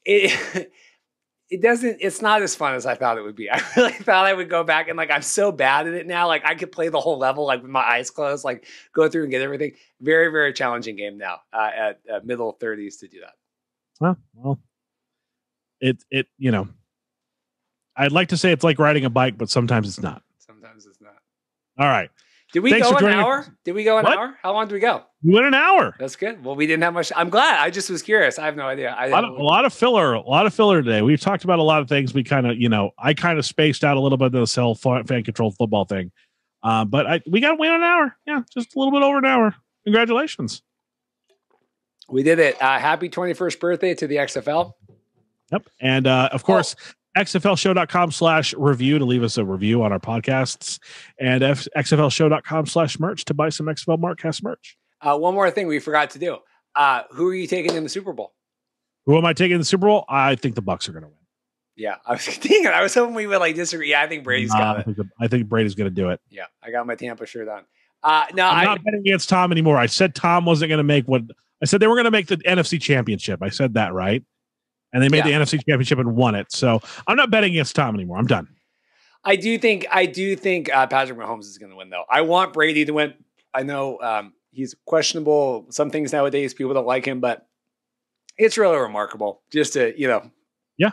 It it doesn't. It's not as fun as I thought it would be. I really thought I would go back and like I'm so bad at it now. Like I could play the whole level like with my eyes closed, like go through and get everything. Very very challenging game now uh, at, at middle thirties to do that. Well, well, it it you know, I'd like to say it's like riding a bike, but sometimes it's not. Sometimes it's not. All right. Did we Thanks go an hour? Did we go an what? hour? How long did we go? We went an hour. That's good. Well, we didn't have much. I'm glad. I just was curious. I have no idea. I, a, lot of, a lot of filler. A lot of filler today. We've talked about a lot of things. We kind of, you know, I kind of spaced out a little bit of the cell fan controlled football thing. Uh, but I we got to win an hour. Yeah, just a little bit over an hour. Congratulations. We did it. Uh, happy 21st birthday to the XFL. Yep. And uh, of course, oh xflshow.com slash review to leave us a review on our podcasts. And F- xflshow.com slash merch to buy some xfl markcast merch. Uh, one more thing we forgot to do. Uh, who are you taking in the super bowl? Who am i taking in the super bowl? I think the Bucs are going to win. Yeah i was thinking i was hoping we would like disagree. Yeah i think brady's nah, got I think, I think brady's going to do it. Yeah i got my tampa shirt on. Uh, no i'm I, not betting against tom anymore. I said tom wasn't going to make what i said they were going to make the nfc championship. I said that right and they made yeah. the NFC Championship and won it. So I'm not betting against Tom anymore. I'm done. I do think I do think uh, Patrick Mahomes is going to win though. I want Brady to win. I know um, he's questionable. Some things nowadays people don't like him, but it's really remarkable just to you know. Yeah.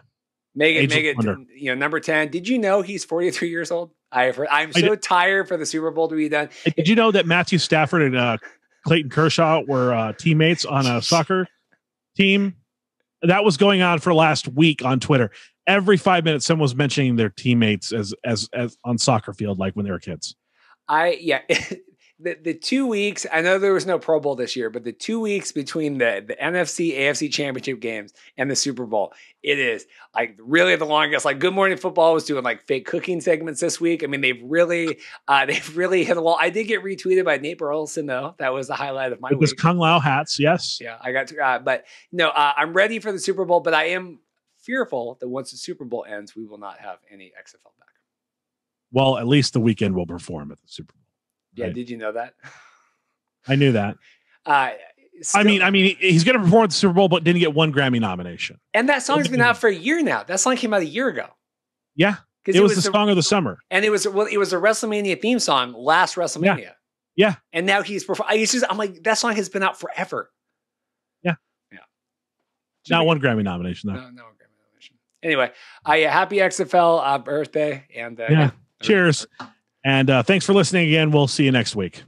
Make it, Age make it, wonder. you know, number 10. Did you know he's 43 years old? I have heard, I'm so tired for the Super Bowl to be done. Did you know that Matthew Stafford and uh, Clayton Kershaw were uh, teammates on a soccer team that was going on for last week on Twitter. Every five minutes, someone was mentioning their teammates as as as on soccer field, like when they were kids. I yeah, the the two weeks. I know there was no Pro Bowl this year, but the two weeks between the the NFC AFC Championship games and the Super Bowl, it is like really the longest. Like Good Morning Football was doing like fake cooking segments this week. I mean, they've really uh, they've really hit a wall. I did get retweeted by Nate Burleson though. That was the highlight of my. Week. It was Kung Lao hats. Yes. Yeah, I got to. Uh, but no, uh, I'm ready for the Super Bowl. But I am fearful that once the Super Bowl ends, we will not have any XFL back. Well, at least the Weeknd will perform at the Super Bowl. Yeah, did you know that? I knew that. Uh, still, I mean, I mean, he's going to perform at the Super Bowl, but didn't get one Grammy nomination. And that song's been out for a year now. That song came out a year ago. Yeah, it, it was, was, the song of the summer, and it was well, it was a WrestleMania theme song last WrestleMania. Yeah. yeah. And now he's performing. just, I'm like, that song has been out forever. Yeah. Yeah. Not one Grammy nomination though. No, no Grammy nomination. Anyway, I uh, happy XFL uh, birthday and uh, yeah. yeah. Cheers. And uh, thanks for listening again. We'll see you next week.